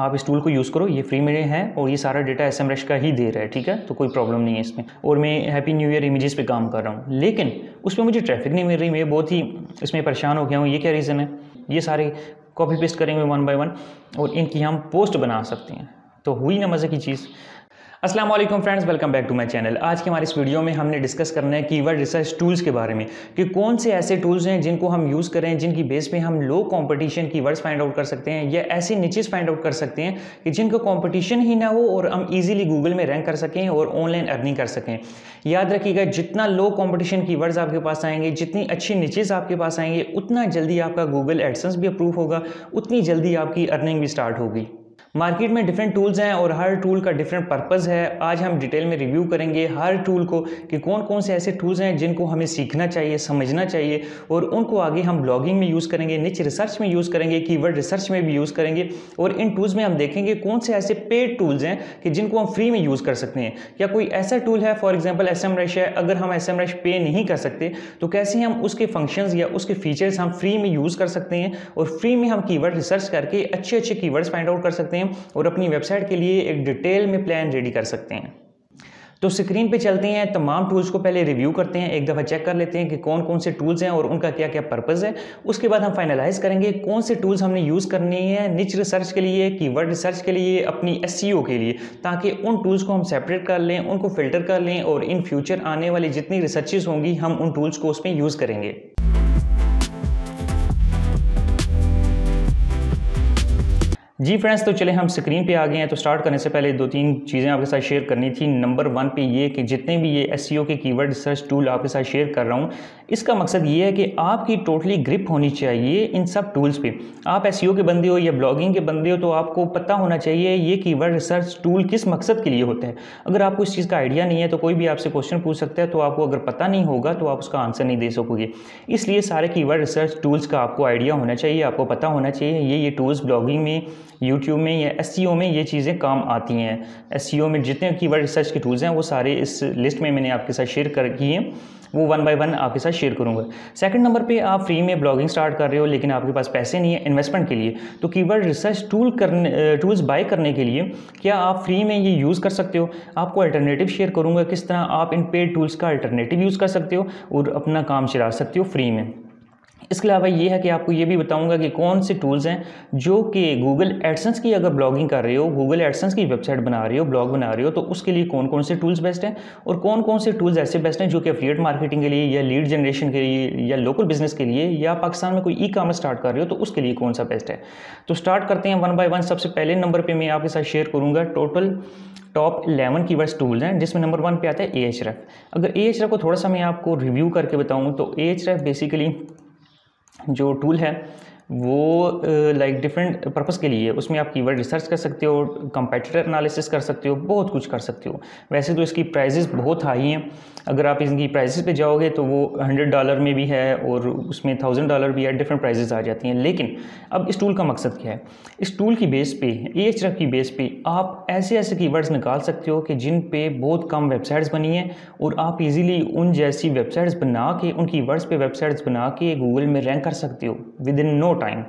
आप इस टूल को यूज़ करो, ये फ्री में है और ये सारा डेटा एस का ही दे रहा है, ठीक है? तो कोई प्रॉब्लम नहीं है इसमें। और मैं हैप्पी न्यू ईयर इमेजेस पे काम कर रहा हूँ। लेकिन उसमें मुझे ट्रैफ़िक नहीं मिल रही, मैं बहुत ही इसमें परेशान हो गया हूँ। ये क्या रीज़न है? ये सारे कॉपी पेस्ट करेंगे वन बाई वन और इनकी हम पोस्ट बना सकते हैं। तो हुई ना मज़े की चीज़। वालेकुम friends, welcome back to my channel. आज के हमारे इस वीडियो में हमने डिस्कस करना है कीवर्ड रिसर्च टूल्स के बारे में कि कौन से ऐसे टूल्स हैं जिनको हम यूज़ करें, जिनकी बेस पे हम low competition keywords find out कर सकते हैं या ऐसे नीचेस फाइंड आउट कर सकते हैं कि जिनका कंपटीशन ही ना हो और हम ईजिली गूगल में रैंक कर सकें और ऑनलाइन अर्निंग कर सकें। याद रखिएगा, जितना लो कॉम्पिटिशन कीवर्ड्स आपके पास आएँगे, जितनी अच्छी नीचेज आपके पास आएँगे, उतना जल्दी आपका गूगल एडसेंस भी अप्रूव होगा, उतनी जल्दी आपकी अर्निंग भी स्टार्ट होगी। मार्केट में डिफरेंट टूल्स हैं और हर टूल का डिफरेंट पर्पज़ है। आज हम डिटेल में रिव्यू करेंगे हर टूल को कि कौन कौन से ऐसे टूल्स हैं जिनको हमें सीखना चाहिए, समझना चाहिए और उनको आगे हम ब्लॉगिंग में यूज़ करेंगे निच रिसर्च में यूज़ करेंगे कीवर्ड रिसर्च में भी यूज़ करेंगे और इन टूल्स में हम देखेंगे कौन से ऐसे पेड टूल्स हैं कि जिनको हम फ्री में यूज़ कर सकते हैं। या कोई ऐसा टूल है for example S M rush है, अगर हम एस एम रश पे नहीं कर सकते तो कैसे हम उसके फ़ंक्शंस या उसके फीचर्स हम फ्री में यूज़ कर सकते हैं और फ्री में हम कीवर्ड रिसर्च करके अच्छे अच्छे कीवर्ड्स फाइंड आउट कर सकते हैं। और अपनी वेबसाइट के लिए एक डिटेल में प्लान रेडी कर सकते हैं। तो स्क्रीन पे चलते हैं, तमाम टूल्स को पहले रिव्यू करते हैं, एक दफ़ा चेक कर लेते हैं कि कौन कौन से टूल्स हैं और उनका क्या क्या पर्पज़ है। उसके बाद हम फाइनलाइज करेंगे कौन से टूल्स हमने यूज़ करने हैं निच रिसर्च के लिए कीवर्ड रिसर्च के लिए, अपनी एस e के लिए, ताकि उन टूल्स को हम सेपरेट कर लें, उनको फ़िल्टर कर लें और इन फ्यूचर आने वाली जितनी रिसर्चेज होंगी, हम उन टूल्स को उसमें यूज़ करेंगे। जी फ्रेंड्स तो चले हम स्क्रीन पे आ गए हैं। तो स्टार्ट करने से पहले दो तीन चीज़ें आपके साथ शेयर करनी थी। नंबर वन पे ये कि जितने भी ये एस e के कीवर्ड सर्च टूल आपके साथ शेयर कर रहा हूँ इसका मकसद ये है कि आपकी टोटली ग्रिप होनी चाहिए इन सब टूल्स पे। आप एस e के बंदे हो या ब्लॉगिंग के बंदे हो तो आपको पता होना चाहिए ये कीवर्ड रिसर्च टूल किस मकसद के लिए होता है। अगर आपको इस चीज़ का आइडिया नहीं है तो कोई भी आपसे क्वेश्चन पूछ सकता है तो आपको अगर पता नहीं होगा तो आप उसका आंसर नहीं दे सकोगे। इसलिए सारे कीवर्ड रिसर्च टूल्स का आपको आइडिया होना चाहिए, आपको पता होना चाहिए। ये ये टूल्स ब्लॉगिंग में यूट्यूब में या एस e में ये चीज़ें काम आती हैं। एस e में जितने कीवर्ड रिसर्च के टूल्स हैं, वो सारे इस लिस्ट में मैंने आपके साथ शेयर कर किए हैं। वो वन बाय वन आपके साथ शेयर करूँगा। सेकंड नंबर पे आप फ्री में ब्लॉगिंग स्टार्ट कर रहे हो, लेकिन आपके पास पैसे नहीं है इन्वेस्टमेंट के लिए। तो कीवर्ड रिसर्च टूल करने टूल्स बाय करने के लिए क्या आप फ्री में ये यूज़ कर सकते हो? आपको अल्टरनेटिव शेयर करूँगा, किस तरह आप इन पेड टूल्स का अल्टरनेटिव यूज़ कर सकते हो और अपना काम चला सकते हो फ्री में। इसके अलावा ये है कि आपको ये भी बताऊँगा कि कौन से टूल्स हैं जो कि गूगल एडसेंस की अगर ब्लॉगिंग कर रहे हो गूगल एडसेंस की वेबसाइट बना रहे हो ब्लॉग बना रहे हो तो उसके लिए कौन कौन से टूल्स बेस्ट हैं? और कौन कौन से टूल्स ऐसे बेस्ट हैं जो कि अफिलियट मार्केटिंग के लिए या लीड जनरेशन के लिए या लोकल बिज़नेस के लिए या पाकिस्तान में कोई ई कॉमर्स स्टार्ट कर रहे हो तो उसके लिए कौन सा बेस्ट है? तो स्टार्ट करते हैं वन बाय वन सबसे पहले नंबर पर मैं आपके साथ शेयर करूँगा टोटल टॉप इलेवन की कीवर्ड्स टूल्स हैं, जिसमें नंबर वन पे आता है ए अगर ए को थोड़ा सा मैं आपको रिव्यू करके बताऊँ तो ए बेसिकली जो टूल है वो लाइक डिफरेंट पर्पज़ के लिए उसमें आप कीवर्ड रिसर्च कर सकते हो कंपेटिटर एनालिसिस कर सकते हो, बहुत कुछ कर सकते हो। वैसे तो इसकी प्राइजेस बहुत हाई हैं। अगर आप इनकी प्राइजेस पे जाओगे तो वो हंड्रेड डॉलर में भी है और उसमें थाउज़ेंड डॉलर भी है डिफरेंट प्राइजेस आ जाती हैं। लेकिन अब इस टूल का मकसद क्या है? इस टूल की बेस पे ए एच की बेस पे आप ऐसे ऐसे कीवर्ड्स निकाल सकते हो कि जिन पे बहुत कम वेबसाइट्स बनी हैं और आप इजीली उन जैसी वेबसाइट्स बना के, उन कीवर्ड्स पे वेबसाइट्स बना के गूगल में रैंक कर सकते हो। विद इन नो टाइम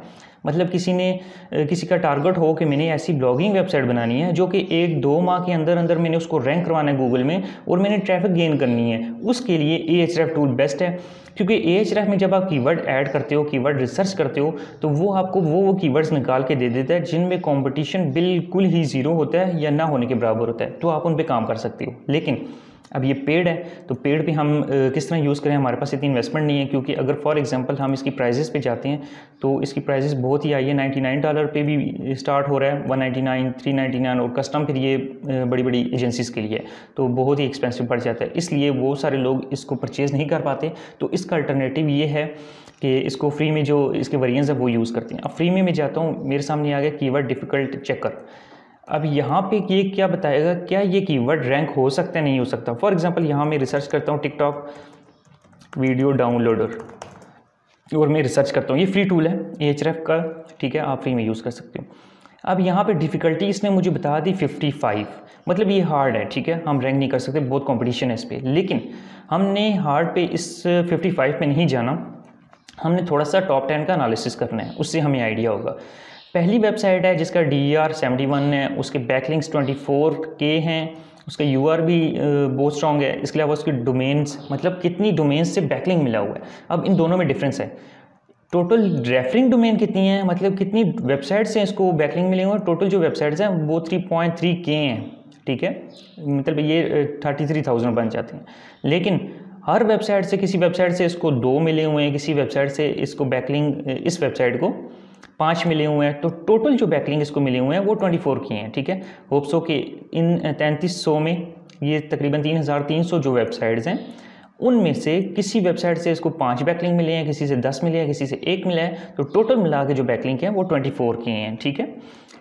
मतलब किसी ने किसी का टारगेट हो कि मैंने ऐसी ब्लॉगिंग वेबसाइट बनानी है जो कि एक दो माह के अंदर अंदर मैंने उसको रैंक करवाना है गूगल में और मैंने ट्रैफ़िक गेन करनी है। उसके लिए ए एच टूल बेस्ट है। क्योंकि ए एच में जब आप कीवर्ड ऐड करते हो कीवर्ड रिसर्च करते हो तो वो आपको वो वो कीवर्ड्स निकाल के दे देता है जिनमें कंपटीशन बिल्कुल ही ज़ीरो होता है या ना होने के बराबर होता है। तो आप उन पर काम कर सकते हो। लेकिन अब ये पेड है तो पेड पे हम किस तरह यूज़ करें, हमारे पास इतनी इन्वेस्टमेंट नहीं है, क्योंकि अगर फॉर एग्जांपल हम इसकी प्राइजेस पे जाते हैं तो इसकी प्राइजेस बहुत ही आई है नाइन्टी नाइन डॉलर पे भी स्टार्ट हो रहा है one ninety nine three ninety nine और कस्टम फिर ये बड़ी बड़ी एजेंसीज के लिए तो बहुत ही एक्सपेंसिव पड़ जाता है। इसलिए बहुत सारे लोग इसको परचेज़ नहीं कर पाते तो इसका अल्टरनेटिव ये है कि इसको फ्री में जो इसके वेरियंस है वो यूज़ करते हैं। अब फ्री में मैं जाता हूँ, मेरे सामने आ गया कीवर्ड डिफ़िकल्ट चेकर अब यहाँ पे ये क्या बताएगा? क्या ये कीवर्ड रैंक हो सकता नहीं हो सकता। फॉर एग्जांपल यहाँ मैं रिसर्च करता हूँ टिकटॉक वीडियो डाउनलोडर और मैं रिसर्च करता हूँ। ये फ्री टूल है एच का, ठीक है, आप फ्री में यूज़ कर सकते हो। अब यहाँ पे डिफ़िकल्टी इसने मुझे बता दी 55 मतलब ये हार्ड है, ठीक है, हम रैंक नहीं कर सकते, बहुत कंपटीशन है इस पर लेकिन हमने हार्ड पे इस 55 पे नहीं जाना। हमने थोड़ा सा टॉप टेन का एनालिसिस करना है, उससे हमें आइडिया होगा। पहली वेबसाइट है जिसका डी आर सेवेंटी वन है, उसके बैकलिंग्स ट्वेंटी फोर के हैं, उसका यू आर भी बहुत स्ट्रॉन्ग है, इसके अलावा उसके डोमेन्स मतलब कितनी डोमेन्स से बैकलिंग मिला हुआ है। अब इन दोनों में डिफरेंस है। टोटल रेफरिंग डोमेन कितनी है? मतलब कितनी वेबसाइट्स हैं इसको बैकलिंग मिले हुए? टोटल जो वेबसाइट्स हैं, वो थ्री पॉइंट थ्री के हैं, ठीक है? मतलब ये थर्टी थ्री थाउज़ेंड बन जाते हैं। लेकिन हर वेबसाइट से, किसी वेबसाइट से इसको दो मिले हुए हैं, किसी वेबसाइट से इसको बैकलिंग इस वेबसाइट को पाँच मिले हुए हैं तो टोटल जो बैकलिंग इसको मिले हुए हैं, वो ट्वेंटी फोर की हैं, ठीक है? होप्सो के इन तैंतीस सौ में ये तकरीबन तीन हज़ार तीन सौ जो वेबसाइट्स हैं, उनमें से किसी वेबसाइट से इसको पाँच बैकलिंग मिले हैं, किसी से दस मिले हैं, किसी से एक मिला है तो टोटल मिला के जो बैकलिंग है, वो ट्वेंटी फोर की हैं, ठीक है?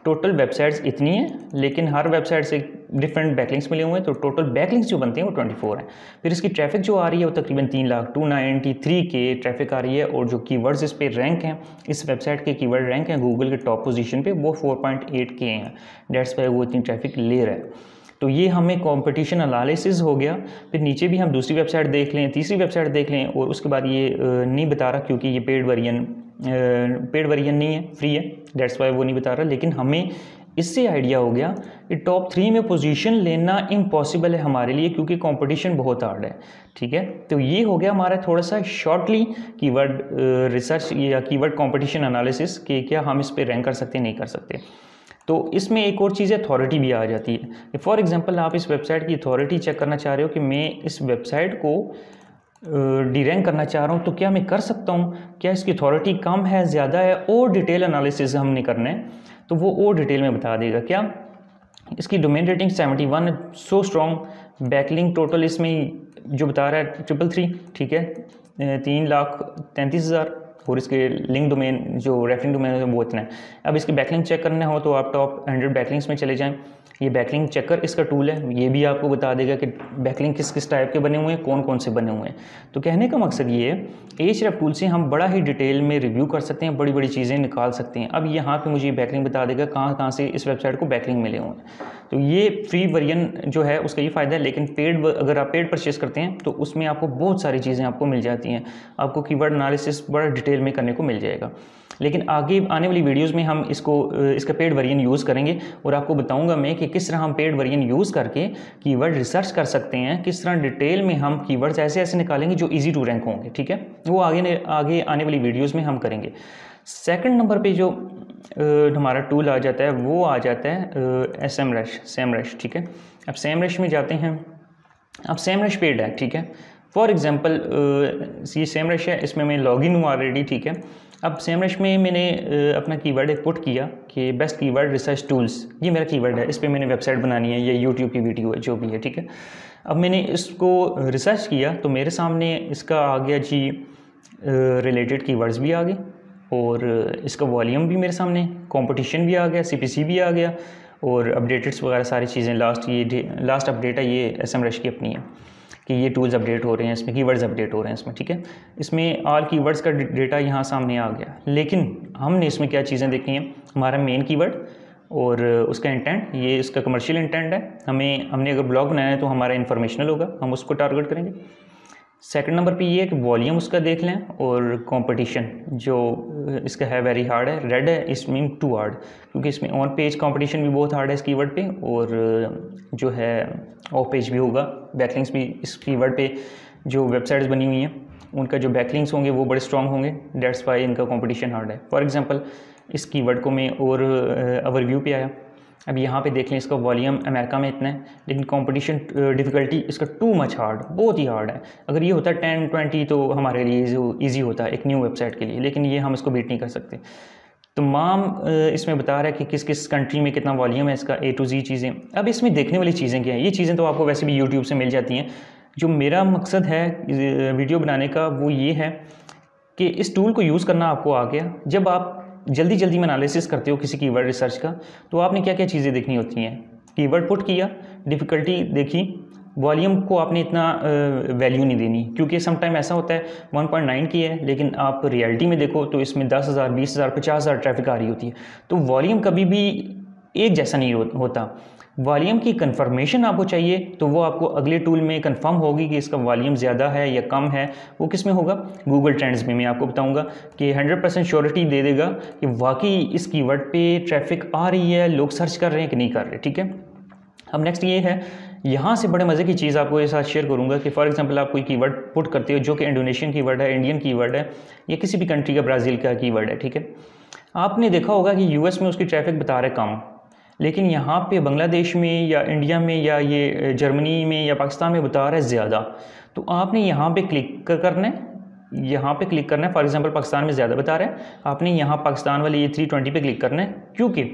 टोटल वेबसाइट्स इतनी हैं, लेकिन हर वेबसाइट से डिफरेंट बैकलिंग्स मिले हुए हैं तो टोटल बैकलिंग्स जो बनते हैं वो ट्वेंटी फोर हैं। फिर इसकी ट्रैफ़िक जो आ रही है वो तकरीबन तीन लाख टू नाइन्टी थ्री के ट्रैफ़िक आ रही है, और जो कीवर्ड्स इस पर रैंक हैं, इस वेबसाइट के कीवर्ड रैंक हैं गूगल के टॉप पोजीशन पे, वो फोर पॉइंट एट के हैं। डेट्स पे वो इतनी ट्रैफ़िक ले रहा है। तो ये हमें कंपटीशन एनालिसिस हो गया। फिर नीचे भी हम दूसरी वेबसाइट देख लें, तीसरी वेबसाइट देख लें, और उसके बाद ये नहीं बता रहा क्योंकि ये पेड वर्जन पेड वर्जन नहीं है फ्री है डेट्स वाई वो नहीं बता रहा। लेकिन हमें इससे आइडिया हो गया कि टॉप थ्री में पोजीशन लेना इम्पॉसिबल है हमारे लिए क्योंकि कंपटीशन बहुत हार्ड है, ठीक है? तो ये हो गया हमारा थोड़ा सा शॉर्टली कीवर्ड रिसर्च या कीवर्ड कंपटीशन एनालिसिस कि क्या हम इस पर रैंक कर सकते नहीं कर सकते। तो इसमें एक और चीज़ अथॉरिटी भी आ जाती है। फॉर एग्ज़ाम्पल आप इस वेबसाइट की अथॉरिटी चेक करना चाह रहे हो कि मैं इस वेबसाइट को डी रैंक करना चाह रहा हूँ तो क्या मैं कर सकता हूँ? क्या इसकी अथॉरिटी कम है, ज़्यादा है? और डिटेल एनालिसिस हमने करना। है तो वो और डिटेल में बता देगा। क्या? इसकी domain rating 71 so strong backlink total इसमें जो बता रहा है ट्रिपल थ्री ठीक है? तीन लाख तैंतीस हज़ार। और इसके लिंक डोमेन जो रेफरिंग डोमेन है, वो इतना है। अब इसके बैकलिंग चेक करना हो तो आप टॉप हंड्रेड बैकलिंग्स में चले जाएँ। ये बैकलिंग चेकर इसका टूल है। ये भी आपको बता देगा कि बैकलिंग किस किस टाइप के बने हुए हैं कौन कौन से बने हुए हैं। तो कहने का मकसद ये है एच रेफ टूल से हम बड़ा ही डिटेल में रिव्यू कर सकते हैं बड़ी बड़ी चीज़ें निकाल सकते हैं। अब यहाँ पे मुझे बैकलिंग बता देगा कहाँ कहाँ से इस वेबसाइट को बैकलिंग मिले हुए हैं। तो ये फ्री वर्जन जो है, उसका ये फ़ायदा है, लेकिन पेड अगर आप पेड परचेस करते हैं तो उसमें आपको बहुत सारी चीज़ें आपको मिल जाती हैं। आपको कीवर्ड एनालिसिस बड़ा डिटेल में करने को मिल जाएगा। लेकिन आगे आने वाली वीडियोज़ में हम इसको इसका पेड वर्जन यूज़ करेंगे, और आपको बताऊँगा मैं कि किस तरह हम पेड वर्जन यूज़ करके कीवर्ड रिसर्च कर सकते हैं, किस तरह डिटेल में हम कीवर्ड्स ऐसे ऐसे निकालेंगे जो ईजी टू रैंक होंगे, ठीक है? वो आगे आगे आने वाली वीडियोज़ में हम करेंगे। सेकंड नंबर पे जो हमारा टूल आ जाता है, वो आ जाता है S M rush same rush ठीक है? अब सेम रश में जाते हैं। अब सेम रश पेड है ठीक है? फॉर एग्ज़ाम्पल ये सेम रश है, इसमें मैं लॉग इन हूँ ऑलरेडी ठीक है? अब सेम रश में मैंने अपना कीवर्ड एक पुट किया कि बेस्ट कीवर्ड रिसर्च टूल्स ये मेरा कीवर्ड है, इस पर मैंने वेबसाइट बनानी है, या यूट्यूब की वीडियो है जो भी है, ठीक है? अब मैंने इसको रिसर्च किया तो मेरे सामने इसका आ गया जी रिलेटेड कीवर्ड्स भी आ गए। और इसका वॉल्यूम भी मेरे सामने कंपटीशन भी आ गया सीपीसी भी आ गया और अपडेटेड्स वगैरह सारी चीज़ें। लास्ट ये लास्ट अपडेट है ये एस एम रश की अपनी है कि ये टूल्स अपडेट हो रहे हैं, इसमें कीवर्ड्स अपडेट हो रहे हैं इसमें, ठीक है? इसमें ऑल कीवर्ड्स का डेटा यहाँ सामने आ गया। लेकिन हमने इसमें क्या चीज़ें देखी हैं? हमारा मेन कीवर्ड और उसका इंटेंट ये इसका कमर्शियल इंटेंट है। हमें, हमने अगर ब्लॉग बनाया है तो हमारा इन्फॉर्मेशनल होगा, हम उसको टारगेट करेंगे। सेकंड नंबर पे ये है कि वॉल्यूम उसका देख लें और कंपटीशन जो इसका है वेरी हार्ड है। रेड है इसमें टू हार्ड क्योंकि इसमें ऑन पेज कंपटीशन भी बहुत हार्ड है इस कीवर्ड पे और जो है ऑफ़ पेज भी होगा। बैकलिंग्स भी इस कीवर्ड पे जो वेबसाइट्स बनी हुई हैं, उनका जो बैकलिंग्स होंगे वो बड़े स्ट्रॉन्ग होंगे। डेट्स वाई इनका कॉम्पटिशन हार्ड है। फॉर एग्ज़ाम्पल इस कीवर्ड को मैं और अवर व्यू पे आया। अब यहाँ पे देख लें इसका वॉल्यूम अमेरिका में इतना है, लेकिन कंपटीशन डिफ़िकल्टी इसका टू मच हार्ड बहुत ही हार्ड है। अगर ये होता टेन ट्वेंटी तो हमारे लिए ईजी होता है एक न्यू वेबसाइट के लिए, लेकिन ये हम इसको बीट नहीं कर सकते। तमाम इसमें बता रहा है कि किस किस कंट्री में कितना वॉल्यूम है इसका ए टू जी चीज़ें। अब इसमें देखने वाली चीज़ें क्या हैं? ये चीज़ें तो आपको वैसे भी यूट्यूब से मिल जाती हैं। जो मेरा मकसद है वीडियो बनाने का, वो ये है कि इस टूल को यूज़ करना आपको आ गया। जब आप जल्दी जल्दी में एनालिसिस करते हो किसी कीवर्ड रिसर्च का तो आपने क्या क्या चीज़ें देखनी होती हैं? कीवर्ड पुट किया डिफ़िकल्टी देखी वॉल्यूम को आपने इतना वैल्यू नहीं देनी, क्योंकि समटाइम ऐसा होता है 1.9 की है, लेकिन आप रियलिटी में देखो तो इसमें दस हज़ार, बीस हज़ार, पचास हज़ार ट्रैफ़िक आ रही होती है। तो वॉल्यूम कभी भी एक जैसा नहीं होता। वॉल्यूम की कंफर्मेशन आपको चाहिए तो वो आपको अगले टूल में कंफर्म होगी कि इसका वॉल्यूम ज़्यादा है या कम है। वो किसमें होगा? गूगल ट्रेंड्स में, मैं आपको बताऊँगा कि 100 परसेंट श्योरिटी दे देगा कि वाकई इस कीवर्ड पे ट्रैफ़िक आ रही है, लोग सर्च कर रहे हैं कि नहीं कर रहे, ठीक है? अब नेक्स्ट ये है, यहाँ से बड़े मज़े की चीज़ आपको ये साथ शेयर करूँगा कि फॉर एग्जांपल आप कोई कीवर्ड पुट करते हो, जो कि इंडोनेशियन कीवर्ड है इंडियन कीवर्ड है, या किसी भी कंट्री का ब्राज़ील का कीवर्ड है, ठीक है? आपने देखा होगा कि यूएस में उसकी ट्रैफ़िक बता रहे कम। लेकिन यहाँ पे बांग्लादेश में या इंडिया में या ये जर्मनी में या पाकिस्तान में बता रहा है ज़्यादा। तो आपने यहाँ पे क्लिक करना है। यहाँ पे क्लिक करना है। फॉर एग्जांपल, पाकिस्तान में ज़्यादा बता रहा है। आपने यहाँ पाकिस्तान वाले ये थ्री ट्वेंटी पे क्लिक करना है। क्योंकि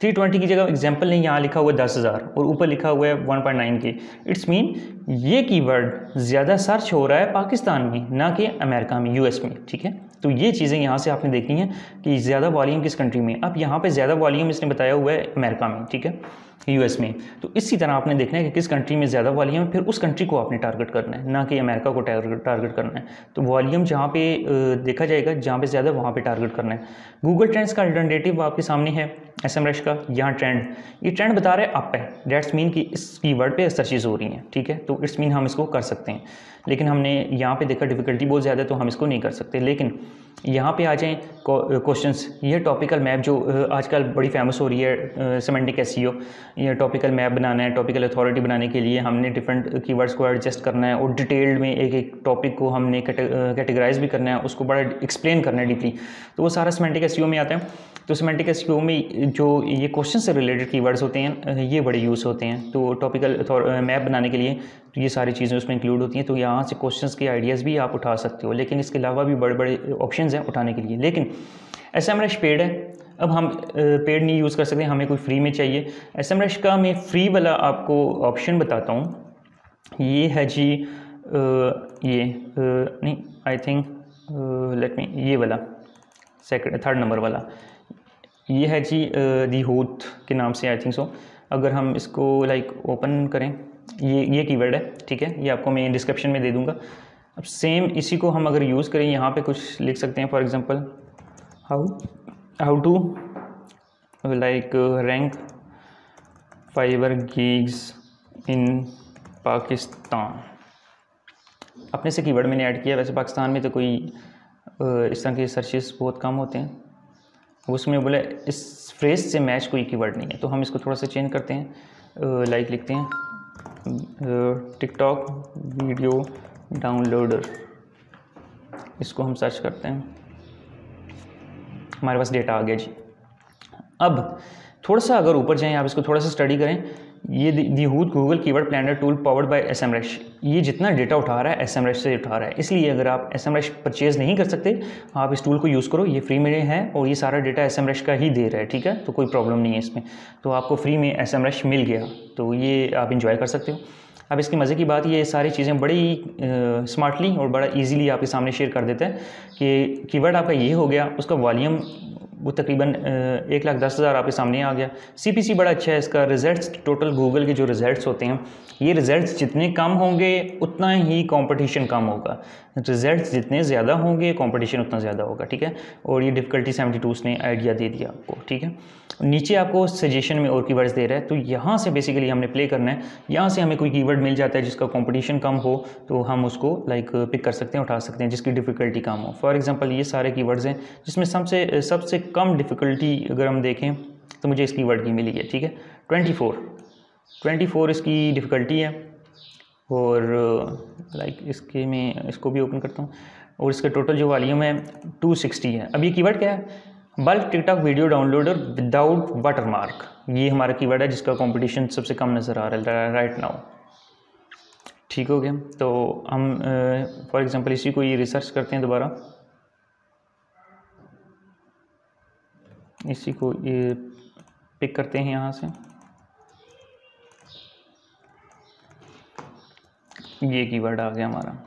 थ्री ट्वेंटी की जगह एग्ज़ाम्पल नहीं, यहाँ लिखा हुआ है दस हज़ार और ऊपर लिखा हुआ है वन पॉइंट नाइन के। इट्स मीन ये कीवर्ड ज़्यादा सर्च हो रहा है पाकिस्तान में, ना कि अमेरिका में यूएस में, ठीक है? तो ये चीज़ें यहाँ से आपने देखनी है कि ज़्यादा वॉल्यूम किस कंट्री में अब यहाँ पे ज़्यादा वॉल्यूम इसने बताया हुआ है अमेरिका में, ठीक है? यूएस में। तो इसी तरह आपने देखना है कि किस कंट्री में ज़्यादा वॉल्यूम है, फिर उस कंट्री को आपने टारगेट करना है, ना कि अमेरिका को टारगेट करना है। तो वॉल्यूम जहाँ पे देखा जाएगा, जहाँ पे ज़्यादा वहाँ पे टारगेट करना है। गूगल ट्रेंड्स का अल्टरनेटिव आपके सामने है एस एम का, यहाँ ट्रेंड ये ट्रेंड बता रहे अप है। डेट्स मीन कि इस कीवर्ड पे सर्चेज हो रही हैं, ठीक है? तो इट्स मीन हम इसको कर सकते हैं। लेकिन हमने यहाँ पर देखा डिफ़िकल्टी बहुत ज़्यादा तो हम इसको नहीं कर सकते। लेकिन यहाँ पे आ जाएँ क्वेश्चंस ये टॉपिकल मैप जो आजकल बड़ी फ़ेमस हो रही है सेमेंटिक एस ये टॉपिकल मैप बनाना है टॉपिकल अथॉरिटी बनाने के लिए हमने डिफरेंट कीवर्ड्स को एडजस्ट करना है और डिटेल्ड में एक एक टॉपिक को हमने कैटेगराइज भी करना है, उसको बड़ा एक्सप्लेन करना है डीपली तो वो सारा सेमेंटिक एस में आता है। तो सेमेंटिक एस में जो ये क्वेश्चन से रिलेटेड कीवर्ड्स होते हैं ये बड़े यूज़ होते हैं। तो टॉपिकल मैप बनाने के लिए तो ये सारी चीज़ें उसमें इंक्लूड होती हैं तो यहाँ से क्वेश्चंस के आइडियाज़ भी आप उठा सकते हो लेकिन इसके अलावा भी बड़े बड़े ऑप्शन हैं उठाने के लिए। लेकिन एस एम पेड है अब हम पेड नहीं यूज़ कर सकते हमें कोई फ्री में चाहिए। एस एम का मैं फ्री वाला आपको ऑप्शन बताता हूँ। ये है जी आ, ये आ, नहीं आई थिंक लेट मी ये वाला सेकंड थर्ड नंबर वाला। ये है जी दी होथ के नाम से आई थिंक सो अगर हम इसको लाइक ओपन करें। ये ये कीवर्ड है, ठीक है? ये आपको मैं डिस्क्रिप्शन में दे दूँगा। अब सेम इसी को हम अगर यूज़ करें, यहाँ पे कुछ लिख सकते हैं for example how how to like rank Fiverr gigs in Pakistan अपने से कीवर्ड मैंने ऐड किया, वैसे पाकिस्तान में तो कोई इस तरह के सर्चेस बहुत कम होते हैं। उसमें बोले, इस फ्रेज से मैच कोई कीवर्ड नहीं है तो हम इसको थोड़ा सा चेंज करते हैं लाइक लिखते हैं। TikTok video downloader. इसको हम सर्च करते हैं। हमारे पास डेटा आ गया जी। अब थोड़ा सा अगर ऊपर जाएँ, आप इसको थोड़ा सा स्टडी करें। ये दी हूद Google keyword planner tool powered by S ये जितना डेटा उठा रहा है एस से उठा रहा है। इसलिए अगर आप एस एम परचेज़ नहीं कर सकते, आप इस टूल को यूज़ करो। ये फ्री में है और ये सारा डेटा एस एम का ही दे रहा है, ठीक है? तो कोई प्रॉब्लम नहीं है इसमें। तो आपको फ्री में एस एम मिल गया। तो ये आप इंजॉय कर सकते हो। अब इसकी मज़े की बात, ये सारी चीज़ें बड़ी स्मार्टली और बड़ा इजीली आपके सामने शेयर कर देते हैं कि कीवर्ड आपका ये हो गया, उसका वॉल्यूम वो तकरीबन एक लाख दस हज़ार आपके सामने आ गया। सी पी सी बड़ा अच्छा है इसका। रिज़ल्ट्स टोटल गूगल के जो रिज़ल्ट्स होते हैं, ये रिज़ल्ट्स जितने कम होंगे, उतना ही कंपटीशन कम होगा। रिज़ल्ट्स जितने ज़्यादा होंगे कंपटीशन उतना ज़्यादा होगा, ठीक है? और ये डिफ़िकल्टी सेवेंटी टू उसने आइडिया दे दिया आपको, ठीक है? नीचे आपको सजेशन में और कीवर्ड्स दे रहा है तो यहाँ से बेसिकली हमने प्ले करना है। यहाँ से हमें कोई कीवर्ड मिल जाता है जिसका कंपटीशन कम हो तो हम उसको लाइक पिक कर सकते हैं, उठा सकते हैं, जिसकी डिफ़िकल्टी कम हो। फॉर एग्ज़ाम्पल ये सारे कीवर्ड्स हैं, जिसमें सबसे सबसे कम डिफ़िकल्टी अगर हम देखें तो मुझे इस कीवर्ड की मिली है, ठीक है? ट्वेंटी फोर ट्वेंटी फोर इसकी डिफ़िकल्टी है, और लाइक इसके मैं, इसको भी ओपन करता हूँ, और इसका टोटल जो वॉल्यूम है टू सिक्सटी है। अब ये कीवर्ड क्या है? Bulk TikTok video downloader without watermark ये हमारा कीवर्ड है जिसका कंपटीशन सबसे कम नज़र आ रहा है राइट नाउ ठीक हो गया? तो हम फॉर एग्जांपल इसी को ये रिसर्च करते हैं दोबारा। इसी को ये पिक करते हैं यहाँ से। ये कीवर्ड आ गया हमारा।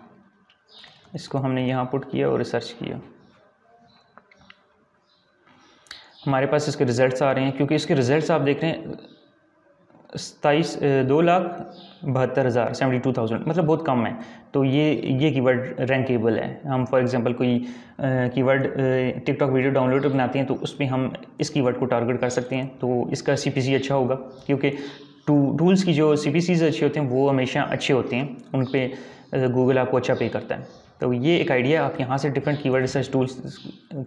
इसको हमने यहाँ पुट किया और रिसर्च किया। हमारे पास इसके रिज़ल्ट्स आ रहे हैं, क्योंकि इसके रिज़ल्ट्स आप देख रहे हैं, सताईस दो लाख बहत्तर हज़ार सेवेंटी टू थाउज़ेंड मतलब बहुत कम है। तो ये ये कीवर्ड रैंकेबल है। हम फॉर एग्जांपल कोई कीवर्ड टिकटॉक वीडियो डाउनलोड बनाते हैं तो उसमें हम इस कीवर्ड को टारगेट कर सकते हैं। तो इसका सीपीसी अच्छा होगा, क्योंकि टू टूल्स की जो सी अच्छे होते हैं, वो हमेशा अच्छे होते हैं। उन पर गूगल आपको अच्छा पे करता है। तो ये एक आइडिया आप यहाँ से डिफरेंट कीवर्ड रिसर्च टूल्स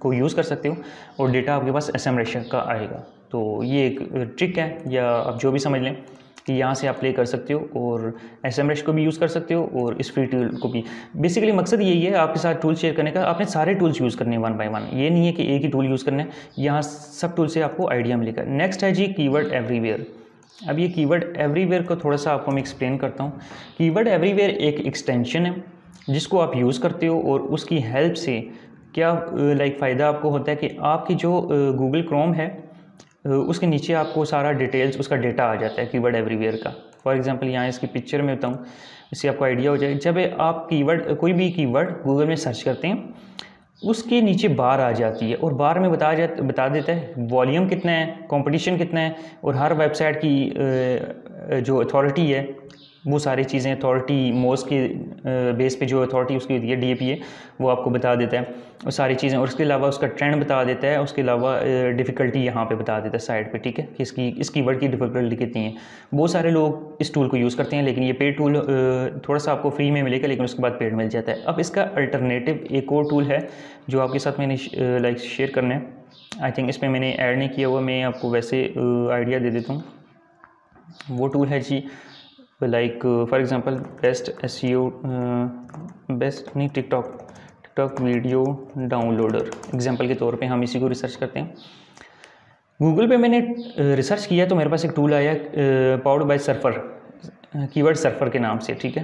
को यूज़ कर सकते हो और डेटा आपके पास एस एम का आएगा। तो ये एक ट्रिक है या आप जो भी समझ लें कि यहाँ से आप प्ले कर सकते हो और एस एम को भी यूज़ कर सकते हो और इस फ्री टूल को भी। बेसिकली मकसद यही है आपके साथ टूल शेयर करने का। आपने सारे टूल्स यूज़ करने वन बाय वन ये नहीं है कि एक ही टूल यूज़ करना है। यहाँ सब टूल से आपको आइडिया मिलेगा। नेक्स्ट है जी कीवर्ड एवरीवेयर अब ये कीवर्ड एवरीवेयर को थोड़ा सा आपको मैं एक्सप्लेन करता हूँ। कीवर्ड एवरीवेयर एक एक्सटेंशन है। जिसको आप यूज़ करते हो और उसकी हेल्प से क्या लाइक फ़ायदा आपको होता है कि आपकी जो गूगल क्रोम है उसके नीचे आपको सारा डिटेल्स उसका डेटा आ जाता है कीवर्ड एवरीवेयर का। फॉर एग्जांपल यहाँ इसकी पिक्चर में बताऊँ, इससे आपको आइडिया हो जाए। जब आप कीवर्ड कोई भी कीवर्ड गूगल में सर्च करते हैं, उसके नीचे बार आ जाती है और बार में बता जा, बता देता है वॉल्यूम कितना है कंपटीशन कितना है और हर वेबसाइट की जो अथॉरिटी है वो सारी चीज़ें अथॉरिटी मोस के बेस पे जो अथॉरिटी उसकी होती है डी है वो आपको बता देता है। वो सारी चीज़ें, और उसके अलावा उसका ट्रेंड बता देता है, उसके अलावा डिफ़िकल्टी यहाँ पे बता देता है साइड पे, ठीक है? कि इसकी, इस कीवर्ड की डिफ़िकल्टी कितनी है। बहुत सारे लोग इस टूल को यूज़ करते हैं, लेकिन ये पेड टूल थोड़ा सा आपको फ्री में मिलेगा, लेकिन उसके बाद पेड मिल जाता है। अब इसका अल्टरनेटिव एक और टूल है, जो आपके साथ मैंने लाइक शेयर करना है। आई थिंक इस पर मैंने ऐड नहीं किया हुआ, मैं आपको वैसे आइडिया दे देता हूँ। वो टूल है जी like for example best S best नहीं TikTok TikTok video downloader example के तौर पे हम इसी को रिसर्च करते हैं। गूगल पे मैंने रिसर्च uh, किया तो मेरे पास एक टूल आया powered by surfer keyword surfer के नाम से ठीक है?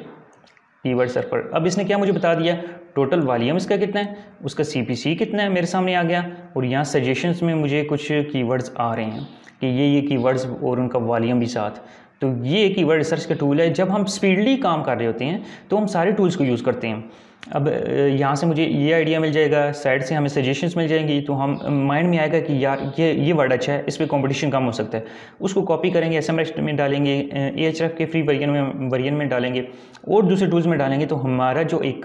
कीवर्ड सर्फर अब इसने क्या मुझे बता दिया? टोटल वॉल्यूम इसका कितना है? उसका CPC कितना है मेरे सामने आ गया? और यहाँ सजेशंस में मुझे कुछ कीवर्ड्स आ रहे हैं कि ये ये कीवर्ड्स और उनका वॉल्यूम भी साथ। तो ये एक कीवर्ड रिसर्च का टूल है। जब हम स्पीडली काम कर रहे होते हैं तो हम सारे टूल्स को यूज़ करते हैं। अब यहाँ से मुझे ये आइडिया मिल जाएगा साइड से हमें सजेशंस मिल जाएँगी तो हम माइंड में आएगा कि यार, ये ये वर्ड अच्छा है, इस पर कॉम्पिटिशन कम हो सकता है। उसको कॉपी करेंगे एस में डालेंगे ए एच के फ्री वर्जन में वर्जन में डालेंगे, और दूसरे टूल्स में डालेंगे तो हमारा जो एक